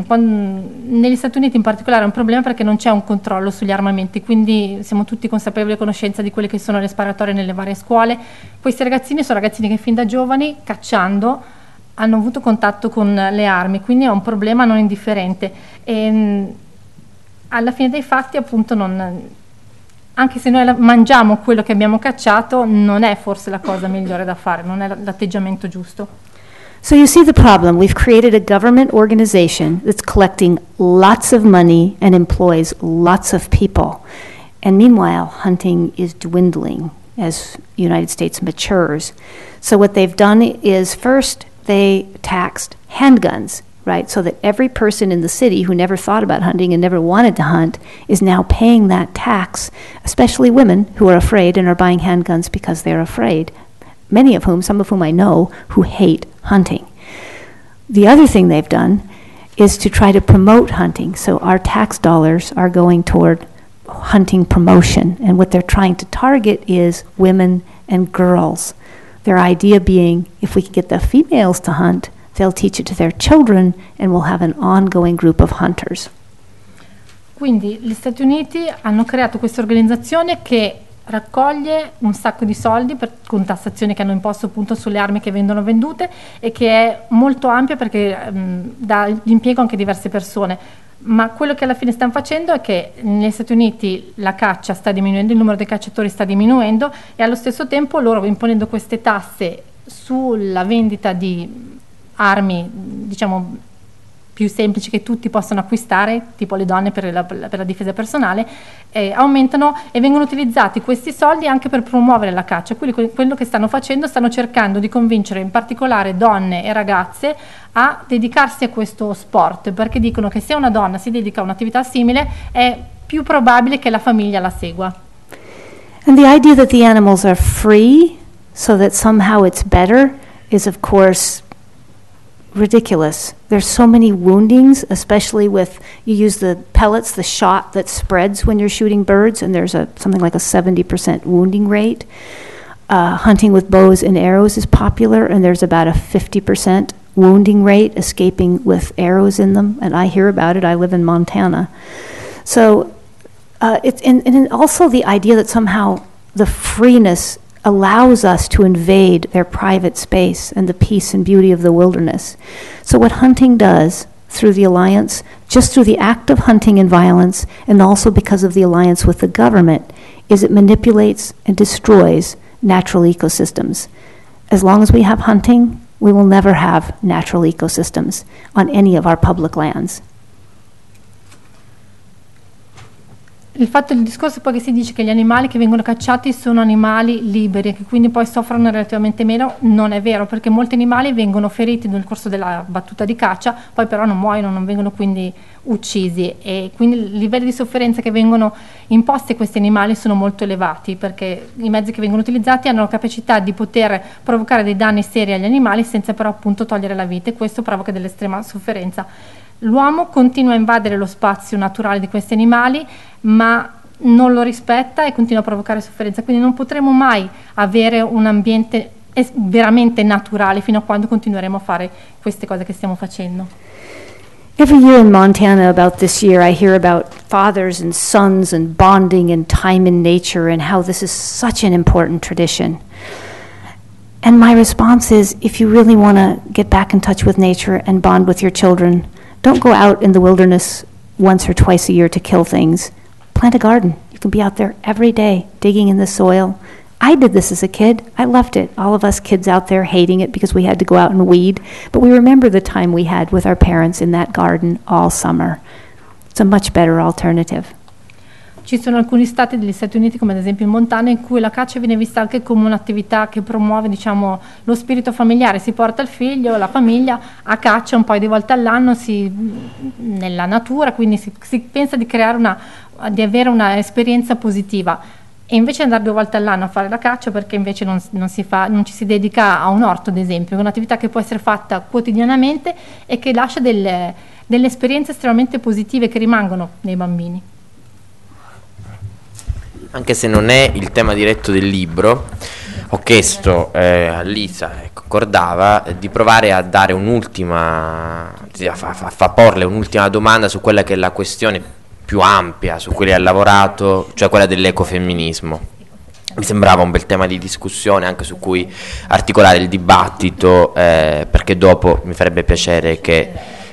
S3: Quando, negli Stati Uniti in particolare è un problema perché non c'è un controllo sugli armamenti, quindi siamo tutti consapevoli e conoscenza di quelle che sono le sparatorie nelle varie scuole. Questi ragazzini sono ragazzini che fin da giovani, cacciando, hanno avuto contatto con le armi, quindi è un problema non indifferente. E, mm, alla fine dei fatti, appunto, non, anche se noi mangiamo quello che abbiamo cacciato, non è forse la cosa migliore da fare, non è l'atteggiamento giusto.
S2: So you see the problem. We've created a government organization that's collecting lots of money and employs lots of people. And meanwhile, hunting is dwindling as the United States matures. So what they've done is first they taxed handguns, right? So that every person in the city who never thought about hunting and never wanted to hunt is now paying that tax, especially women who are afraid and are buying handguns because they're afraid. many of whom, some of whom I know, who hate hunting. The other thing they've done is to try to promote hunting. So our tax dollars are going toward hunting promotion. And what they're trying to target is women and girls. Their idea being if we can get the females to hunt, they'll teach it to their children and we'll have an ongoing group of hunters.
S3: Quindi gli Stati Uniti hanno creato questa organizzazione che raccoglie un sacco di soldi per, con tassazioni che hanno imposto appunto sulle armi che vengono vendute e che è molto ampia perché mh, dà l'impiego anche a diverse persone. Ma quello che alla fine stanno facendo è che negli Stati Uniti la caccia sta diminuendo, il numero dei cacciatori sta diminuendo e allo stesso tempo loro imponendo queste tasse sulla vendita di armi, diciamo più semplici che tutti possono acquistare, tipo le donne per la, per la difesa personale, eh, aumentano e vengono utilizzati questi soldi anche per promuovere la caccia. Quindi quello che stanno facendo, stanno cercando di convincere in particolare donne e ragazze a dedicarsi a questo sport, perché dicono che se una donna si dedica a un'attività simile è più probabile che la famiglia la segua.
S2: And the idea that the animals are free so that somehow it's better is of course ridiculous. There's so many woundings, especially with you use the pellets, the shot that spreads when you're shooting birds, and there's a something like a 70% wounding rate. Uh, hunting with bows and arrows is popular, and there's about a 50% wounding rate escaping with arrows in them, and I hear about it. I live in Montana, so uh, it's and, and also the idea that somehow the freeness allows us to invade their private space and the peace and beauty of the wilderness. So, what hunting does through the alliance, just through the act of hunting and violence, and also because of the alliance with the government, is it manipulates and destroys natural ecosystems. As long as we have hunting, we will never have natural ecosystems on any of our public lands.
S3: Il fatto del discorso poi che si dice che gli animali che vengono cacciati sono animali liberi e che quindi poi soffrono relativamente meno, non è vero perché molti animali vengono feriti nel corso della battuta di caccia, poi però non muoiono, non vengono quindi uccisi e quindi i livelli di sofferenza che vengono imposti a questi animali sono molto elevati perché i mezzi che vengono utilizzati hanno la capacità di poter provocare dei danni seri agli animali senza però appunto togliere la vita e questo provoca dell'estrema sofferenza. L'uomo continua a invadere lo spazio naturale di questi animali, ma non lo rispetta e continua a provocare sofferenza. Quindi non potremo mai avere un ambiente veramente naturale fino a quando continueremo a fare queste cose che stiamo facendo.
S2: Every year in Montana, about this year, I hear about fathers and sons and bonding and time in nature and how this is such an important tradition. And my response is if you really want to get back in touch with nature and bond with your children, don't go out in the wilderness once or twice a year to kill things. Plant a garden. You can be out there every day digging in the soil. I did this as a kid. I loved it. All of us kids out there hating it because we had to go out and weed. But we remember the time we had with our parents in that garden all summer. It's a much better alternative.
S3: Ci sono alcuni stati degli Stati Uniti, come ad esempio in Montana, in cui la caccia viene vista anche come un'attività che promuove diciamo, lo spirito familiare. Si porta il figlio, la famiglia a caccia un paio di volte all'anno si, nella natura, quindi si, si pensa di, una, di avere un'esperienza positiva e invece andare due volte all'anno a fare la caccia perché invece non, non, fa, non, ci si dedica a un orto ad esempio, è un'attività che può essere fatta quotidianamente e che lascia delle, delle esperienze estremamente positive che rimangono nei bambini
S1: anche se non è il tema diretto del libro, ho chiesto eh, a Lisa, e concordava, eh, di provare a dare un'ultima, a, fa, a porle un'ultima domanda su quella che è la questione più ampia su cui lei ha lavorato, cioè quella dell'ecofemminismo. Mi sembrava un bel tema di discussione anche su cui articolare il dibattito, eh, perché dopo mi farebbe piacere che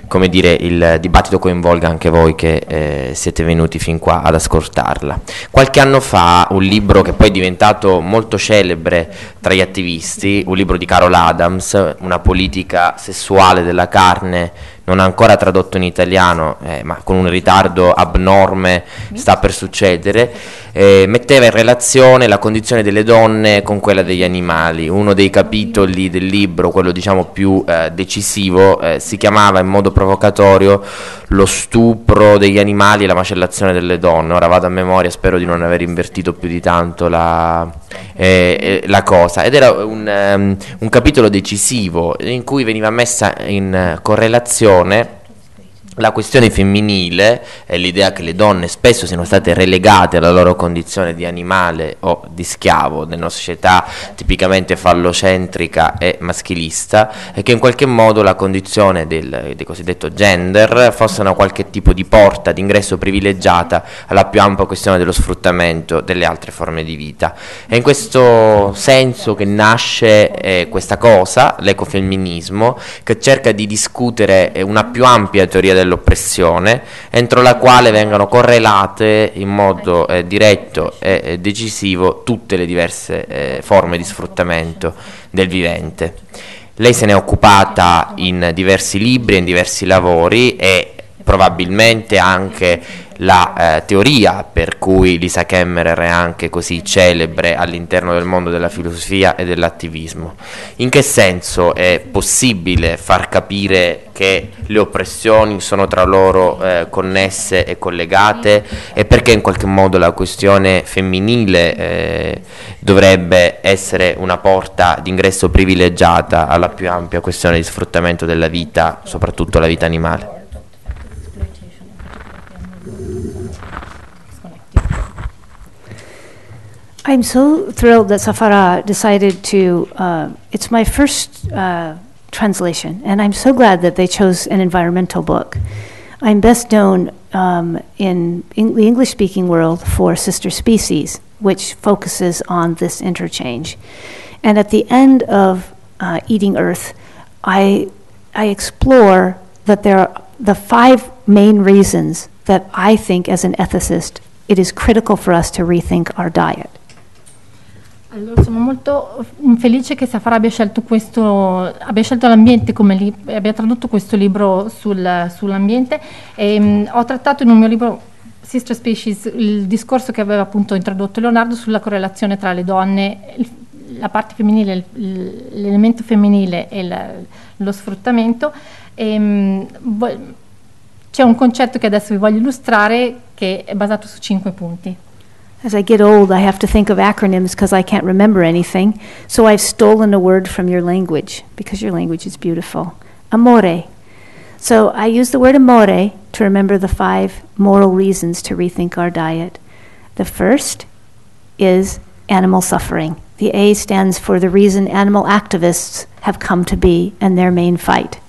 S1: come dire, il dibattito coinvolga anche voi che eh, siete venuti fin qua ad ascoltarla. Qualche anno fa un libro che poi è diventato molto celebre tra gli attivisti, un libro di Carol Adams, Una politica sessuale della carne non ancora tradotto in italiano, eh, ma con un ritardo abnorme sta per succedere, eh, metteva in relazione la condizione delle donne con quella degli animali. Uno dei capitoli del libro, quello diciamo più eh, decisivo, eh, si chiamava in modo provocatorio lo stupro degli animali e la macellazione delle donne. Ora vado a memoria, spero di non aver invertito più di tanto la, eh, eh, la cosa. Ed era un, um, un capitolo decisivo in cui veniva messa in correlazione la questione femminile è l'idea che le donne spesso siano state relegate alla loro condizione di animale o di schiavo nella società tipicamente fallocentrica e maschilista e che in qualche modo la condizione del, del cosiddetto gender fosse una qualche tipo di porta d'ingresso privilegiata alla più ampia questione dello sfruttamento delle altre forme di vita. È in questo senso che nasce eh, questa cosa, l'ecofemminismo, che cerca di discutere eh, una più ampia teoria del dell'oppressione, entro la quale vengono correlate in modo eh, diretto e decisivo tutte le diverse eh, forme di sfruttamento del vivente. Lei se ne è occupata in diversi libri, in diversi lavori e probabilmente anche la eh, teoria per cui Lisa Kemmerer è anche così celebre all'interno del mondo della filosofia e dell'attivismo. In che senso è possibile far capire che le oppressioni sono tra loro eh, connesse e collegate e perché in qualche modo la questione femminile eh, dovrebbe essere una porta d'ingresso privilegiata alla più ampia questione di sfruttamento della vita, soprattutto la vita animale?
S2: I'm so thrilled that Safara decided to. Uh, it's my first uh, translation, and I'm so glad that they chose an environmental book. I'm best known um, in, in the English speaking world for Sister Species, which focuses on this interchange. And at the end of uh, Eating Earth, I, I explore that there are the five main reasons that I think, as an ethicist, it is critical for us to rethink our diet.
S3: Allora, sono molto felice che Safara abbia scelto, scelto l'ambiente come abbia tradotto questo libro sul, sull'ambiente. E, mh, ho trattato in un mio libro Sister Species il discorso che aveva appunto introdotto Leonardo sulla correlazione tra le donne, la parte femminile, l'elemento femminile e la, lo sfruttamento. E, mh, c'è un concetto che adesso vi voglio illustrare che è basato su cinque punti.
S2: As I get old, I have to think of acronyms because I can't remember anything. So I've stolen a word from your language because your language is beautiful. Amore. So I use the word amore to remember the five moral reasons to rethink our diet. The first is animal suffering. The A stands for the reason animal activists have come to be and their main fight.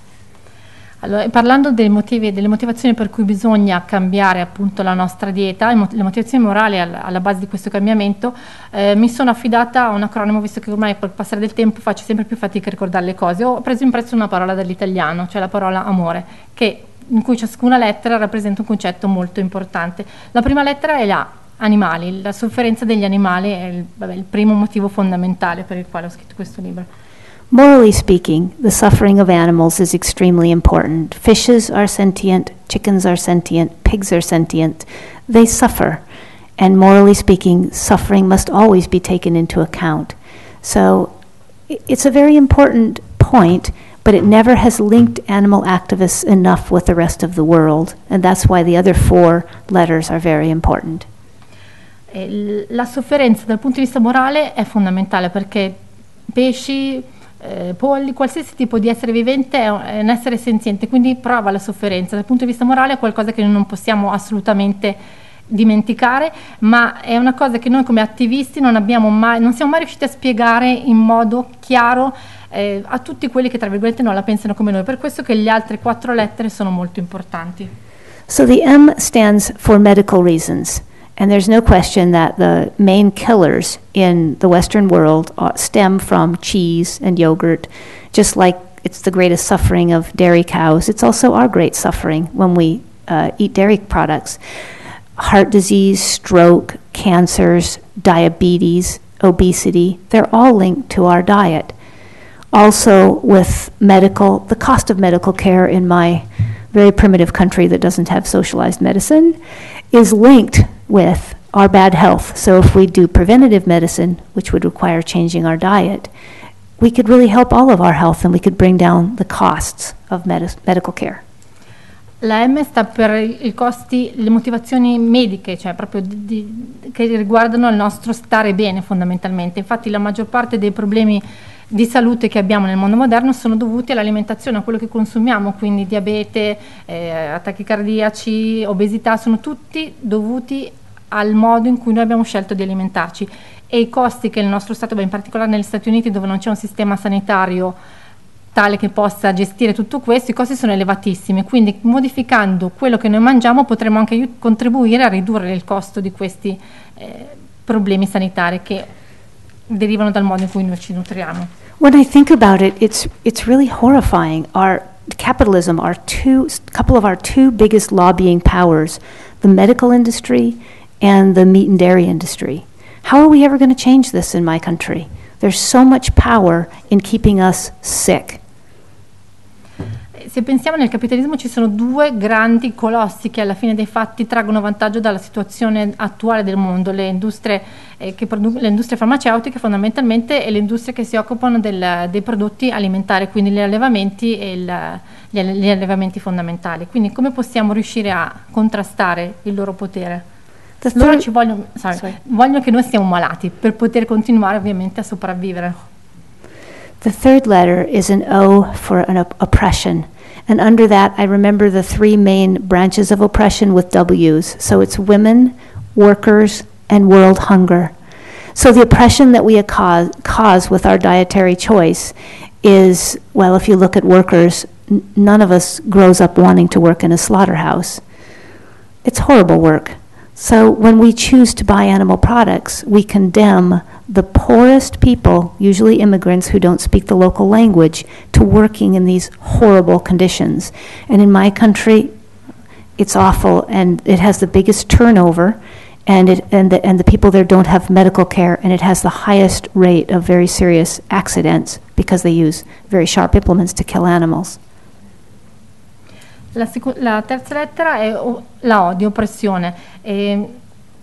S3: Allora, parlando motivi, delle motivazioni per cui bisogna cambiare appunto la nostra dieta, le motivazioni morali alla, alla base di questo cambiamento, eh, mi sono affidata a un acronimo, visto che ormai col passare del tempo faccio sempre più fatica a ricordare le cose. Ho preso in prezzo una parola dall'italiano, cioè la parola amore, che, in cui ciascuna lettera rappresenta un concetto molto importante. La prima lettera è la animali, la sofferenza degli animali è il, vabbè, il primo motivo fondamentale per il quale ho scritto questo libro.
S2: Morally speaking, the suffering of animals is extremely important. Fishes are sentient, chickens are sentient, pigs are sentient. They suffer. And morally speaking, suffering must always be taken into account. So it's a very important point, but it never has linked animal activists enough with the rest of the world. And that's why the other four letters are very important.
S3: La sofferenza dal punto di vista morale è fondamentale perché pesci, eh, polli, qualsiasi tipo di essere vivente è un essere senziente, quindi prova la sofferenza. Dal punto di vista morale è qualcosa che non possiamo assolutamente dimenticare, ma è una cosa che noi come attivisti non, mai, non siamo mai riusciti a spiegare in modo chiaro eh, a tutti quelli che tra virgolette non la pensano come noi. Per questo che le altre quattro lettere sono molto importanti.
S2: So the M stands for medical reasons. And there's no question that the main killers in the Western world stem from cheese and yogurt, just like it's the greatest suffering of dairy cows. It's also our great suffering when we uh, eat dairy products. Heart disease, stroke, cancers, diabetes, obesity, they're all linked to our diet. Also, with medical, the cost of medical care in my very primitive country that doesn't have socialized medicine, is linked with our bad health. So if we do preventative medicine, which would require changing our diet, we could really help all of our health and we could bring down the costs of medi- medical care.
S3: La M sta per i costi, le motivazioni mediche, cioè proprio di, di, che riguardano il nostro stare bene fondamentalmente. Infatti la maggior parte dei problemi di salute che abbiamo nel mondo moderno sono dovuti all'alimentazione, a quello che consumiamo, quindi diabete, eh, attacchi cardiaci, obesità, sono tutti dovuti al modo in cui noi abbiamo scelto di alimentarci. E i costi che il nostro Stato, in particolare negli Stati Uniti dove non c'è un sistema sanitario tale che possa gestire tutto questo, i costi sono elevatissimi, quindi modificando quello che noi mangiamo potremo anche contribuire a ridurre il costo di questi eh, problemi sanitari che derivano dal modo in cui noi ci nutriamo.
S2: When I think about it, it's, it's really horrifying. Our capitalism, our two, couple of our two biggest lobbying powers, the medical industry and the meat and dairy industry. How are we ever going to change this in my country? There's so much power in keeping us sick.
S3: Se pensiamo nel capitalismo ci sono due grandi colossi che alla fine dei fatti traggono vantaggio dalla situazione attuale del mondo, le industrie, eh, produ- le industrie farmaceutiche fondamentalmente e le industrie che si occupano del, dei prodotti alimentari, quindi gli allevamenti e il, gli, gli allevamenti fondamentali. Quindi come possiamo riuscire a contrastare il loro potere? Loro ci vogliono, sorry, vogliono che noi stiamo malati per poter continuare ovviamente a sopravvivere.
S2: The third letter is an O for an op- oppression. And under that, I remember the three main branches of oppression with W's. So it's women, workers, and world hunger. So the oppression that we cause, cause with our dietary choice is well, if you look at workers, n- none of us grows up wanting to work in a slaughterhouse. It's horrible work. So when we choose to buy animal products, we condemn the poorest people, usually immigrants who don't speak the local language, to working in these horrible conditions. And in my country, it's awful and it has the biggest turnover and it and the, and the people there don't have medical care and it has the highest rate of very serious accidents because they use very sharp implements to kill animals.
S3: La, la terza lettera è la O di oppressione. E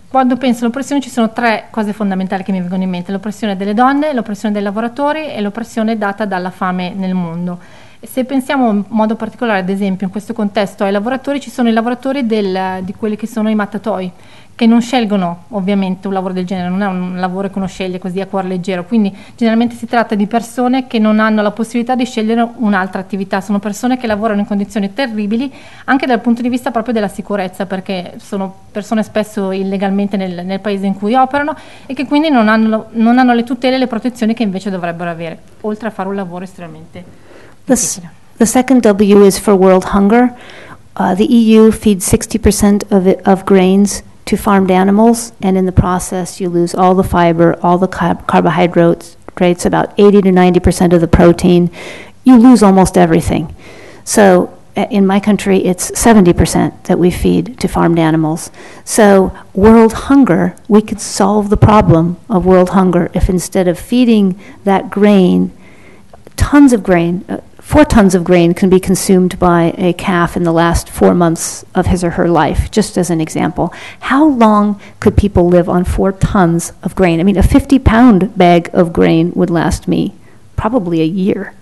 S3: quando penso all'oppressione ci sono tre cose fondamentali che mi vengono in mente, l'oppressione delle donne, l'oppressione dei lavoratori e l'oppressione data dalla fame nel mondo. Se pensiamo in modo particolare, ad esempio, in questo contesto ai lavoratori, ci sono i lavoratori del, di quelli che sono i mattatoi, che non scelgono ovviamente un lavoro del genere, non è un lavoro che uno sceglie così a cuore leggero, quindi generalmente si tratta di persone che non hanno la possibilità di scegliere un'altra attività, sono persone che lavorano in condizioni terribili anche dal punto di vista proprio della sicurezza, perché sono persone spesso illegalmente nel, nel paese in cui operano e che quindi non hanno, non hanno le tutele e le protezioni che invece dovrebbero avere, oltre a fare un lavoro estremamente
S2: The,
S3: difficile.
S2: the second W is for world hunger. Uh, the EU feeds 60% of, it, of grains to farmed animals, and in the process, you lose all the fiber, all the car- carbohydrates, traits, about 80 to 90% of the protein. You lose almost everything. So, in my country, it's 70% that we feed to farmed animals. So, world hunger, we could solve the problem of world hunger if instead of feeding that grain, tons of grain, uh, four tons of grain can be consumed by a calf in the last four months of his or her life, just as an example. How long could people live on four tons of grain? I mean, a 50 pound bag of grain would last me probably a year.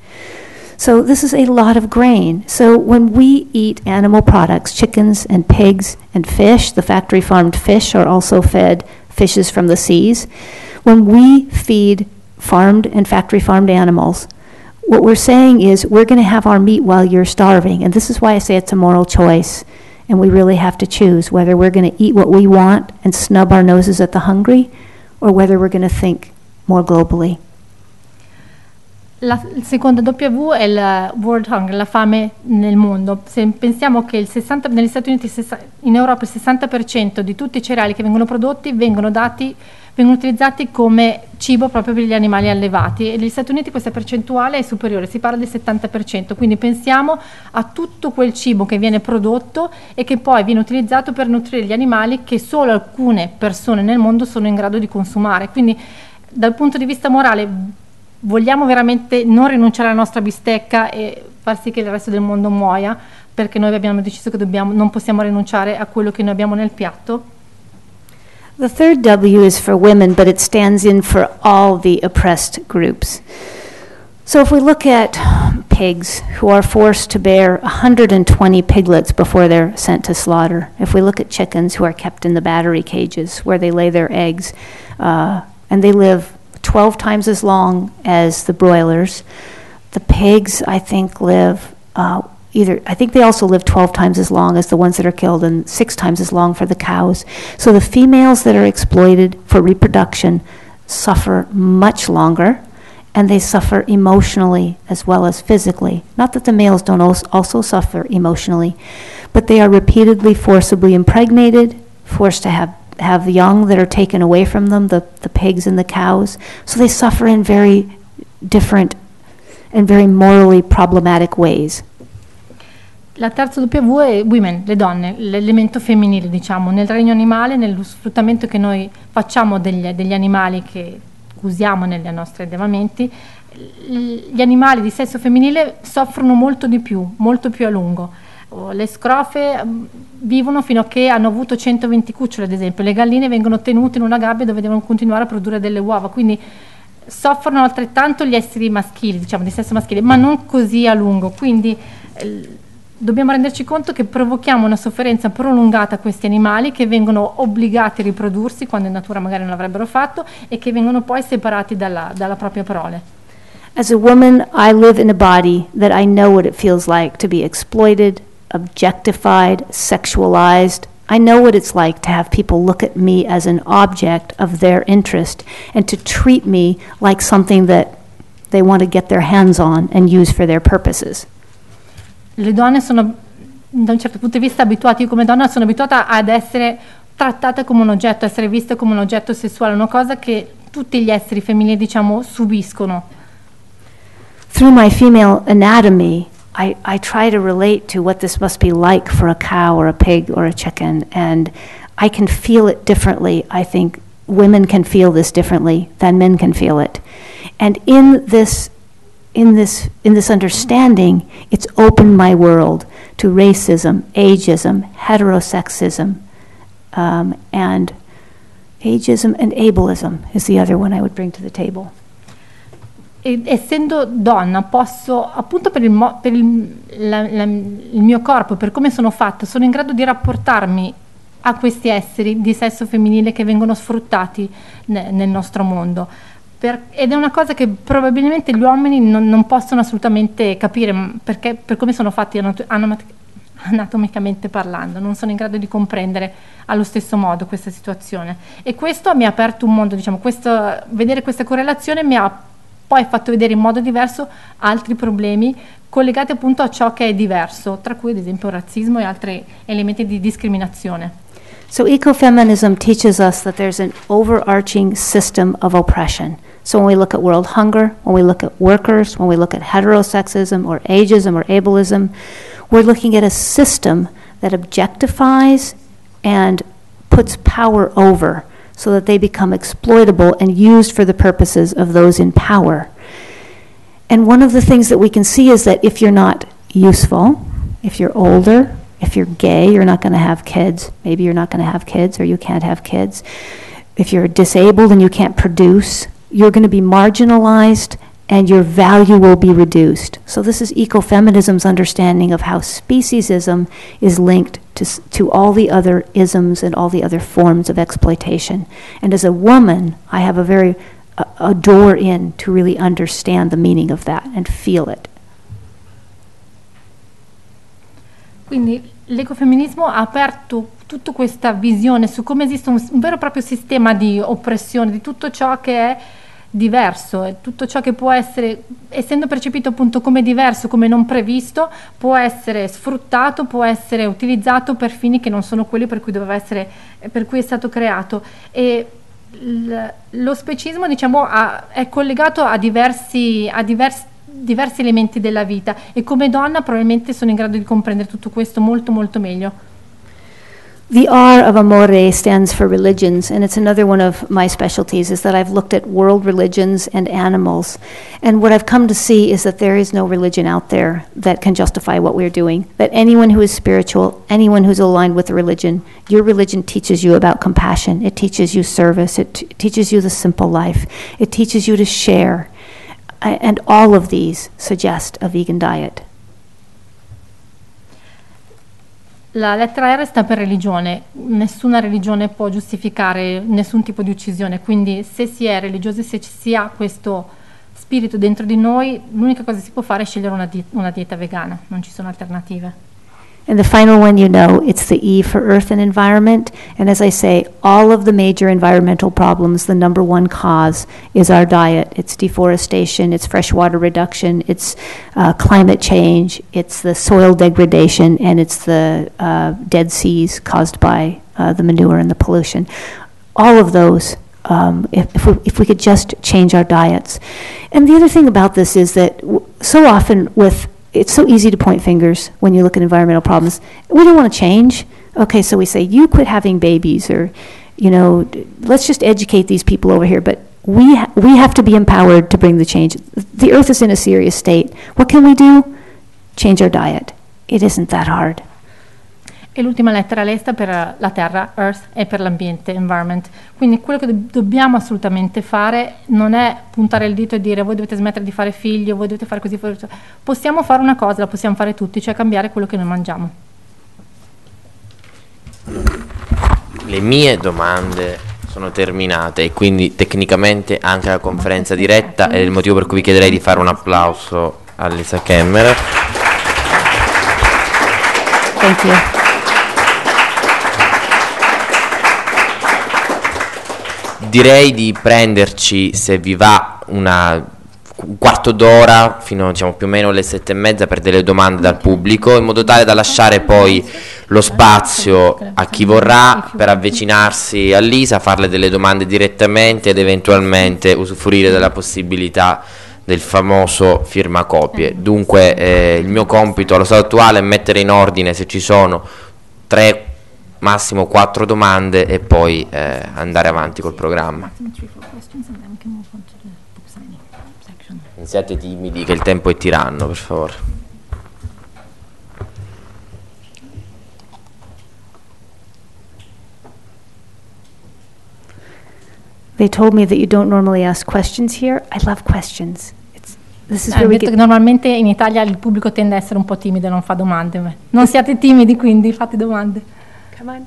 S2: So, this is a lot of grain. So, when we eat animal products, chickens and pigs and fish, the factory farmed fish are also fed fishes from the seas. When we feed farmed and factory farmed animals, what we're saying is we're going to have our meat while you're starving. And this is why I say it's a moral choice. And we really have to choose whether we're going to eat what we want and snub our noses at the hungry or whether we're going to think more globally.
S3: La, il W è il World Hunger, la fame nel mondo. Se pensiamo che il 60 negli Stati Uniti, in Europa il 60% di tutti i cereali che vengono prodotti vengono, dati, vengono utilizzati come cibo proprio per gli animali allevati e negli Stati Uniti questa percentuale è superiore, si parla del 70%, quindi pensiamo a tutto quel cibo che viene prodotto e che poi viene utilizzato per nutrire gli animali che solo alcune persone nel mondo sono in grado di consumare. Quindi dal punto di vista morale vogliamo veramente non rinunciare alla nostra bistecca e far sì che il resto del mondo muoia perché noi abbiamo deciso che dobbiamo, non possiamo rinunciare a quello che noi abbiamo nel piatto.
S2: The third W is for women, but it stands in for all the oppressed groups. So if we look at pigs who are forced to bear 120 piglets before they're sent to slaughter, if we look at chickens who are kept in the battery cages where they lay their eggs, uh, and they live 12 times as long as the broilers, the pigs, I think, live uh, either, I think they also live 12 times as long as the ones that are killed and six times as long for the cows. So the females that are exploited for reproduction suffer much longer and they suffer emotionally as well as physically. Not that the males don't also suffer emotionally, but they are repeatedly forcibly impregnated, forced to have, have young that are taken away from them, the, the pigs and the cows. So they suffer in very different and very morally problematic ways.
S3: La terza W è women, le donne, l'elemento femminile, diciamo, nel regno animale, nello sfruttamento che noi facciamo degli, degli animali che usiamo nei nostri allevamenti, gli animali di sesso femminile soffrono molto di più, molto più a lungo. Le scrofe vivono fino a che hanno avuto 120 cucciole, ad esempio. Le galline vengono tenute in una gabbia dove devono continuare a produrre delle uova, quindi soffrono altrettanto gli esseri maschili, diciamo di sesso maschile, ma non così a lungo. Quindi dobbiamo renderci conto che provochiamo una sofferenza prolungata a questi animali che vengono obbligati a riprodursi quando in natura magari non l'avrebbero fatto e che vengono poi separati dalla, dalla propria prole.
S2: As a woman, I live in a body that I know what it feels like to be exploited, objectified, sexualized. I know what it's like to have people look at me as an object of their interest and to treat me like something that they want to get their hands on and use for their purposes.
S3: Le donne sono da un certo punto di vista abituate, io come donna sono abituata ad essere trattata come un oggetto, essere vista come un oggetto sessuale, una cosa che tutti gli esseri femminili diciamo subiscono.
S2: Through my female anatomy, I, I try to relate to what this must be like for a cow or a pig or a chicken, and I can feel it differently. I think women can feel this differently than men can feel it. And in this in this, in this understanding, it's opened my world to racism, ageism, heterosexism, um, and ageism and ableism is the other one I would bring to the table.
S3: Essendo donna, posso, appunto per, il, per il, la, la, il mio corpo, per come sono fatta, sono in grado di rapportarmi a questi esseri di sesso femminile che vengono sfruttati ne, nel nostro mondo per, ed è una cosa che probabilmente gli uomini non, non possono assolutamente capire perché per come sono fatti anatomicamente parlando, non sono in grado di comprendere allo stesso modo questa situazione. E questo mi ha aperto un mondo, diciamo, questo, vedere questa correlazione mi ha poi fatto vedere in modo diverso altri problemi collegati appunto a ciò che è diverso, tra cui ad esempio il razzismo e altri elementi di discriminazione.
S2: So ecofeminism teaches us that there's an overarching system of oppression. So when we look at world hunger, when we look at workers, when we look at heterosexism or ageism or ableism, we're looking at a system that objectifies and puts power over so that they become exploitable and used for the purposes of those in power. And one of the things that we can see is that if you're not useful, if you're older, if you're gay, you're not going to have kids. Maybe you're not going to have kids or you can't have kids. If you're disabled and you can't produce, you're going to be marginalized and your value will be reduced. So, this is ecofeminism's understanding of how speciesism is linked to, to all the other isms and all the other forms of exploitation. And as a woman, I have a very a, a door in to really understand the meaning of that and feel it.
S3: Quindi l'ecofemminismo ha aperto tutta questa visione su come esiste un, un vero e proprio sistema di oppressione di tutto ciò che è diverso, tutto ciò che può essere, essendo percepito appunto come diverso, come non previsto, può essere sfruttato, può essere utilizzato per fini che non sono quelli per cui doveva essere, per cui è stato creato. E lo specismo diciamo ha, è collegato a diversi, a diversi diversi elementi della vita e come donna probabilmente sono in grado di comprendere tutto questo molto molto meglio.
S2: The R of amore stands for religions, and it's another one of my specialties is that I've looked at world religions and animals. And what I've come to see is that there is no religion out there that can justify what we're doing. That anyone who is spiritual, anyone who's aligned with a religion, your religion teaches you about compassion, it teaches you service, it t- teaches you the simple life, it teaches you to share. I- And all of these suggest a vegan diet.
S3: La lettera R sta per religione, nessuna religione può giustificare nessun tipo di uccisione, quindi se si è religiosi, se ci si ha questo spirito dentro di noi, l'unica cosa che si può fare è scegliere una, di- una dieta vegana, non ci sono alternative.
S2: And the final one, you know, it's the E for earth and environment. And as I say, all of the major environmental problems, the number one cause is our diet. It's deforestation, it's freshwater reduction, it's uh, climate change, it's the soil degradation, and it's the uh, dead seas caused by uh, the manure and the pollution. All of those, um, if, if, we, if we could just change our diets. And the other thing about this is that so often with it's so easy to point fingers when you look at environmental problems. We don't want to change. Okay, so we say, you quit having babies, or, you know, let's just educate these people over here. But we, ha- we have to be empowered to bring the change. The earth is in a serious state. What can we do? Change our diet. It isn't that hard.
S3: E l'ultima lettera lei sta per la terra, earth, e per l'ambiente, environment. Quindi quello che do- dobbiamo assolutamente fare non è puntare il dito e dire voi dovete smettere di fare figli o voi dovete fare così. Possiamo fare una cosa, la possiamo fare tutti, cioè cambiare quello che noi mangiamo.
S1: Le mie domande sono terminate e quindi tecnicamente anche la conferenza diretta è il motivo per cui vi chiederei di fare un applauso a Lisa Kemmerer.
S2: Thank you.
S1: Direi di prenderci, se vi va, una, un quarto d'ora fino diciamo, più o meno alle sette e mezza per delle domande dal pubblico, in modo tale da lasciare poi lo spazio a chi vorrà per avvicinarsi a Lisa, farle delle domande direttamente ed eventualmente usufruire della possibilità del famoso firmacopie. Dunque eh, il mio compito allo stato attuale è mettere in ordine se ci sono tre, massimo quattro domande e poi eh, andare avanti col programma. Non siate timidi che il tempo è tiranno, per favore.
S2: They told me that you don't normally ask questions here. I love questions. It's, this is where we
S3: detto
S2: get
S3: che normalmente in Italia il pubblico tende a essere un po' timido e non fa domande. ma Non siate timidi, quindi fate domande.
S2: On.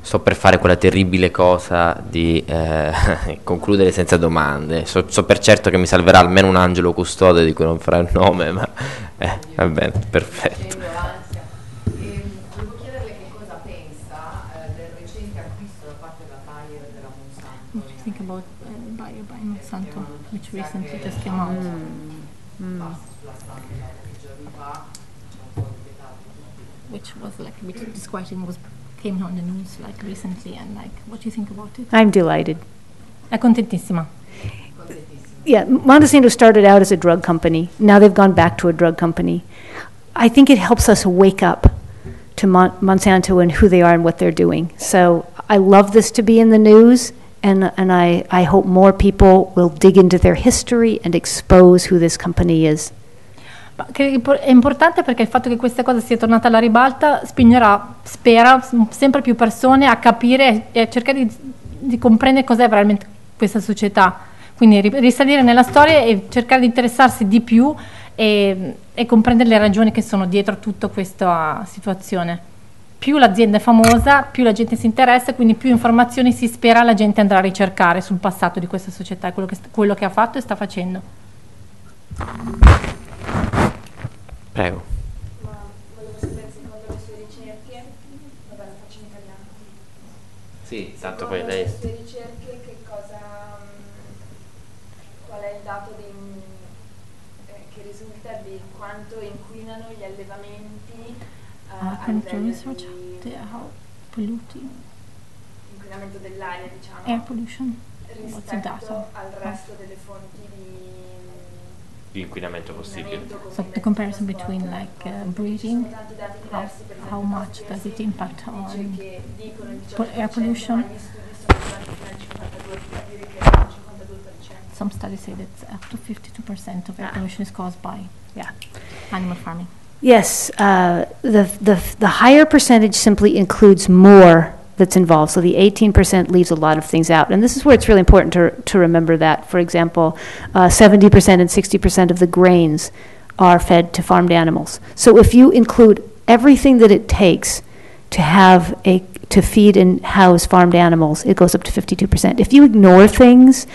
S1: Sto per fare quella terribile cosa di eh, concludere senza domande. So, so per certo che mi salverà almeno un angelo custode di cui non farò il nome, ma eh, va bene, perfetto.
S4: Volevo chiederle che cosa pensa del recente acquisto da parte della Bayer della Monsanto.
S3: What do you think about uh, Bayer by Monsanto, which recently just came out?
S4: Passa
S3: Which was like a bit disquieting, was came on the news like recently, and like, what do you think about it?
S2: I'm delighted.
S3: È contentissima.
S2: Yeah, Monsanto started out as a drug company. Now they've gone back to a drug company. I think it helps us wake up to Mon- Monsanto and who they are and what they're doing. So I love this to be in the news, and, and I, I hope more people will dig into their history and expose who this company is.
S3: È impor- è importante perché il fatto che questa cosa sia tornata alla ribalta spingerà, spera, sempre più persone a capire e a cercare di, di comprendere cos'è veramente questa società. Quindi ri- risalire nella storia e cercare di interessarsi di più e, e comprendere le ragioni che sono dietro a tutta questa situazione. Più l'azienda è famosa, più la gente si interessa, quindi più informazioni si spera la gente andrà a ricercare sul passato di questa società e quello quello che ha fatto e sta facendo.
S1: Prego.
S5: Ma volevo sapere secondo le sue ricerche, vabbè lo faccio in italiano.
S1: Sì, tanto
S5: Secondo
S1: poi lei...
S5: le sue ricerche che cosa, mm, qual è il dato mm, eh, che risulta di quanto inquinano gli allevamenti eh,
S3: Uh,
S5: a livello di
S3: how polluting
S5: inquinamento dell'aria diciamo
S3: air pollution.
S5: Rispetto al resto delle fonti
S1: Più inquinamento possibile.
S3: So the comparison between like uh, breeding,
S5: Sono tanti dati
S3: how, how much does it impact on
S5: che dicono il
S3: po- air pollution?
S5: ma gli studi sono arrivati fino al 52%, per dire che è il 52%.
S3: Some studies say that up to 52% of air
S2: Ah.
S3: pollution is caused by
S2: Yeah.
S3: animal farming.
S2: Yes, uh, the, the, the higher percentage simply includes more that's involved. So the 18% leaves a lot of things out. And this is where it's really important to, to remember that. For example, uh, 70% and 60% of the grains are fed to farmed animals. So if you include everything that it takes to have a to feed and house farmed animals, it goes up to 52%. If you ignore things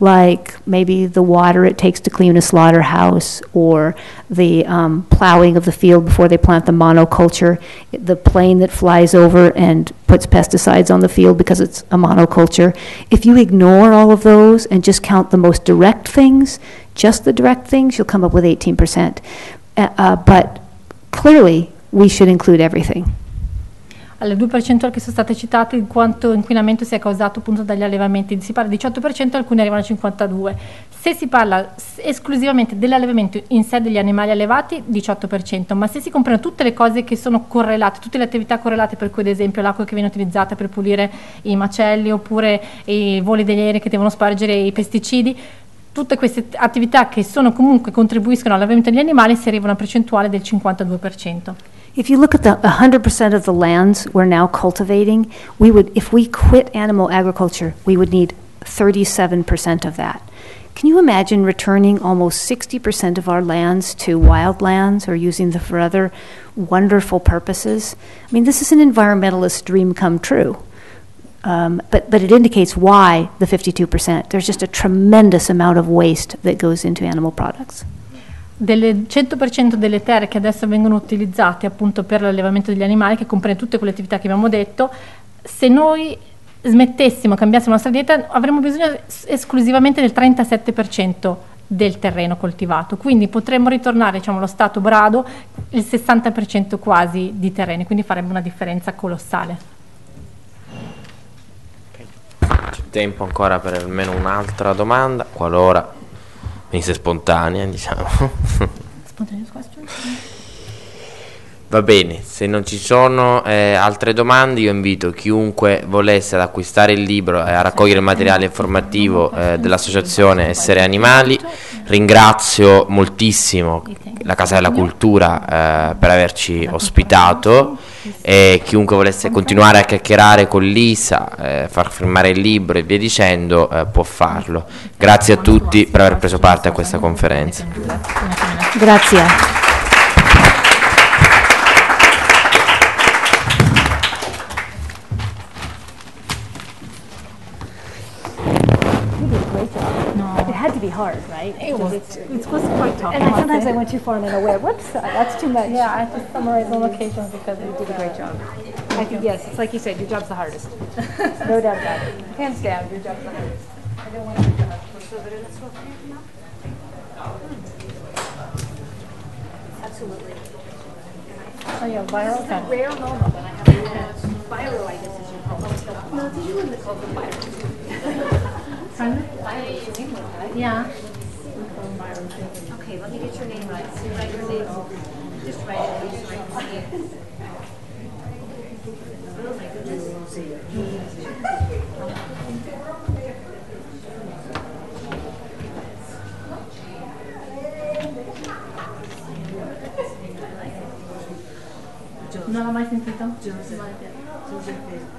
S2: like maybe the water it takes to clean a slaughterhouse or the um, plowing of the field before they plant the monoculture, the plane that flies over and puts pesticides on the field because it's a monoculture. If you ignore all of those and just count the most direct things, just the direct things, you'll come up with 18%. Uh, uh, but clearly, we should include everything.
S3: Alle due percentuali che sono state citate, in quanto inquinamento sia causato appunto dagli allevamenti, si parla di 18%, alcuni arrivano a 52%. Se si parla esclusivamente dell'allevamento in sé degli animali allevati, 18%, ma se si comprendono tutte le cose che sono correlate, tutte le attività correlate, per cui ad esempio l'acqua che viene utilizzata per pulire i macelli oppure i voli degli aerei che devono spargere i pesticidi, tutte queste attività che sono comunque contribuiscono all'allevamento degli animali si arriva a una percentuale del 52%.
S2: If you look at the 100% of the lands we're now cultivating, we would, if we quit animal agriculture, we would need 37% of that. Can you imagine returning almost 60% of our lands to wildlands or using them for other wonderful purposes? I mean, this is an environmentalist dream come true. Um, but, but it indicates why the 52%. There's just a tremendous amount of waste that goes into animal products.
S3: Del 100% delle terre che adesso vengono utilizzate appunto per l'allevamento degli animali, che comprende tutte quelle attività che abbiamo detto, se noi smettessimo, cambiassimo la nostra dieta, avremmo bisogno es- esclusivamente del 37% del terreno coltivato. Quindi potremmo ritornare diciamo, allo stato brado, il 60% quasi di terreni, quindi farebbe una differenza colossale.
S1: C'è tempo ancora per almeno un'altra domanda, qualora venisse spontanea, diciamo.
S3: Spontaneous question?
S1: Va bene, se non ci sono eh, altre domande io invito chiunque volesse ad acquistare il libro e a raccogliere il materiale informativo eh, dell'associazione Essere Animali. Ringrazio moltissimo la Casa della Cultura eh, per averci ospitato e chiunque volesse continuare a chiacchierare con Lisa, eh, far firmare il libro e via dicendo eh, può farlo. Grazie a tutti per aver preso parte a questa conferenza.
S2: Grazie. It hard, right?
S3: Was, it was quite tough.
S2: And I, sometimes I went too far and then I went, whoops, that's too much.
S3: Yeah, I had to summarize on occasions because you
S2: did a great job. I think, yes, it's like you said, your job's the hardest. No doubt about it. Hands down, your job's the hardest.
S5: Absolutely.
S3: Oh, yeah, viral. Okay.
S5: Rare moment when I have a virulitis as you call it. No, it's usually called the virus. Virus is English, right?
S3: Yeah.
S5: Okay, let me get your name right. So write your name. Just write it so I can see it. Oh my goodness.
S3: Non l'ho mai sentito?
S5: Okay.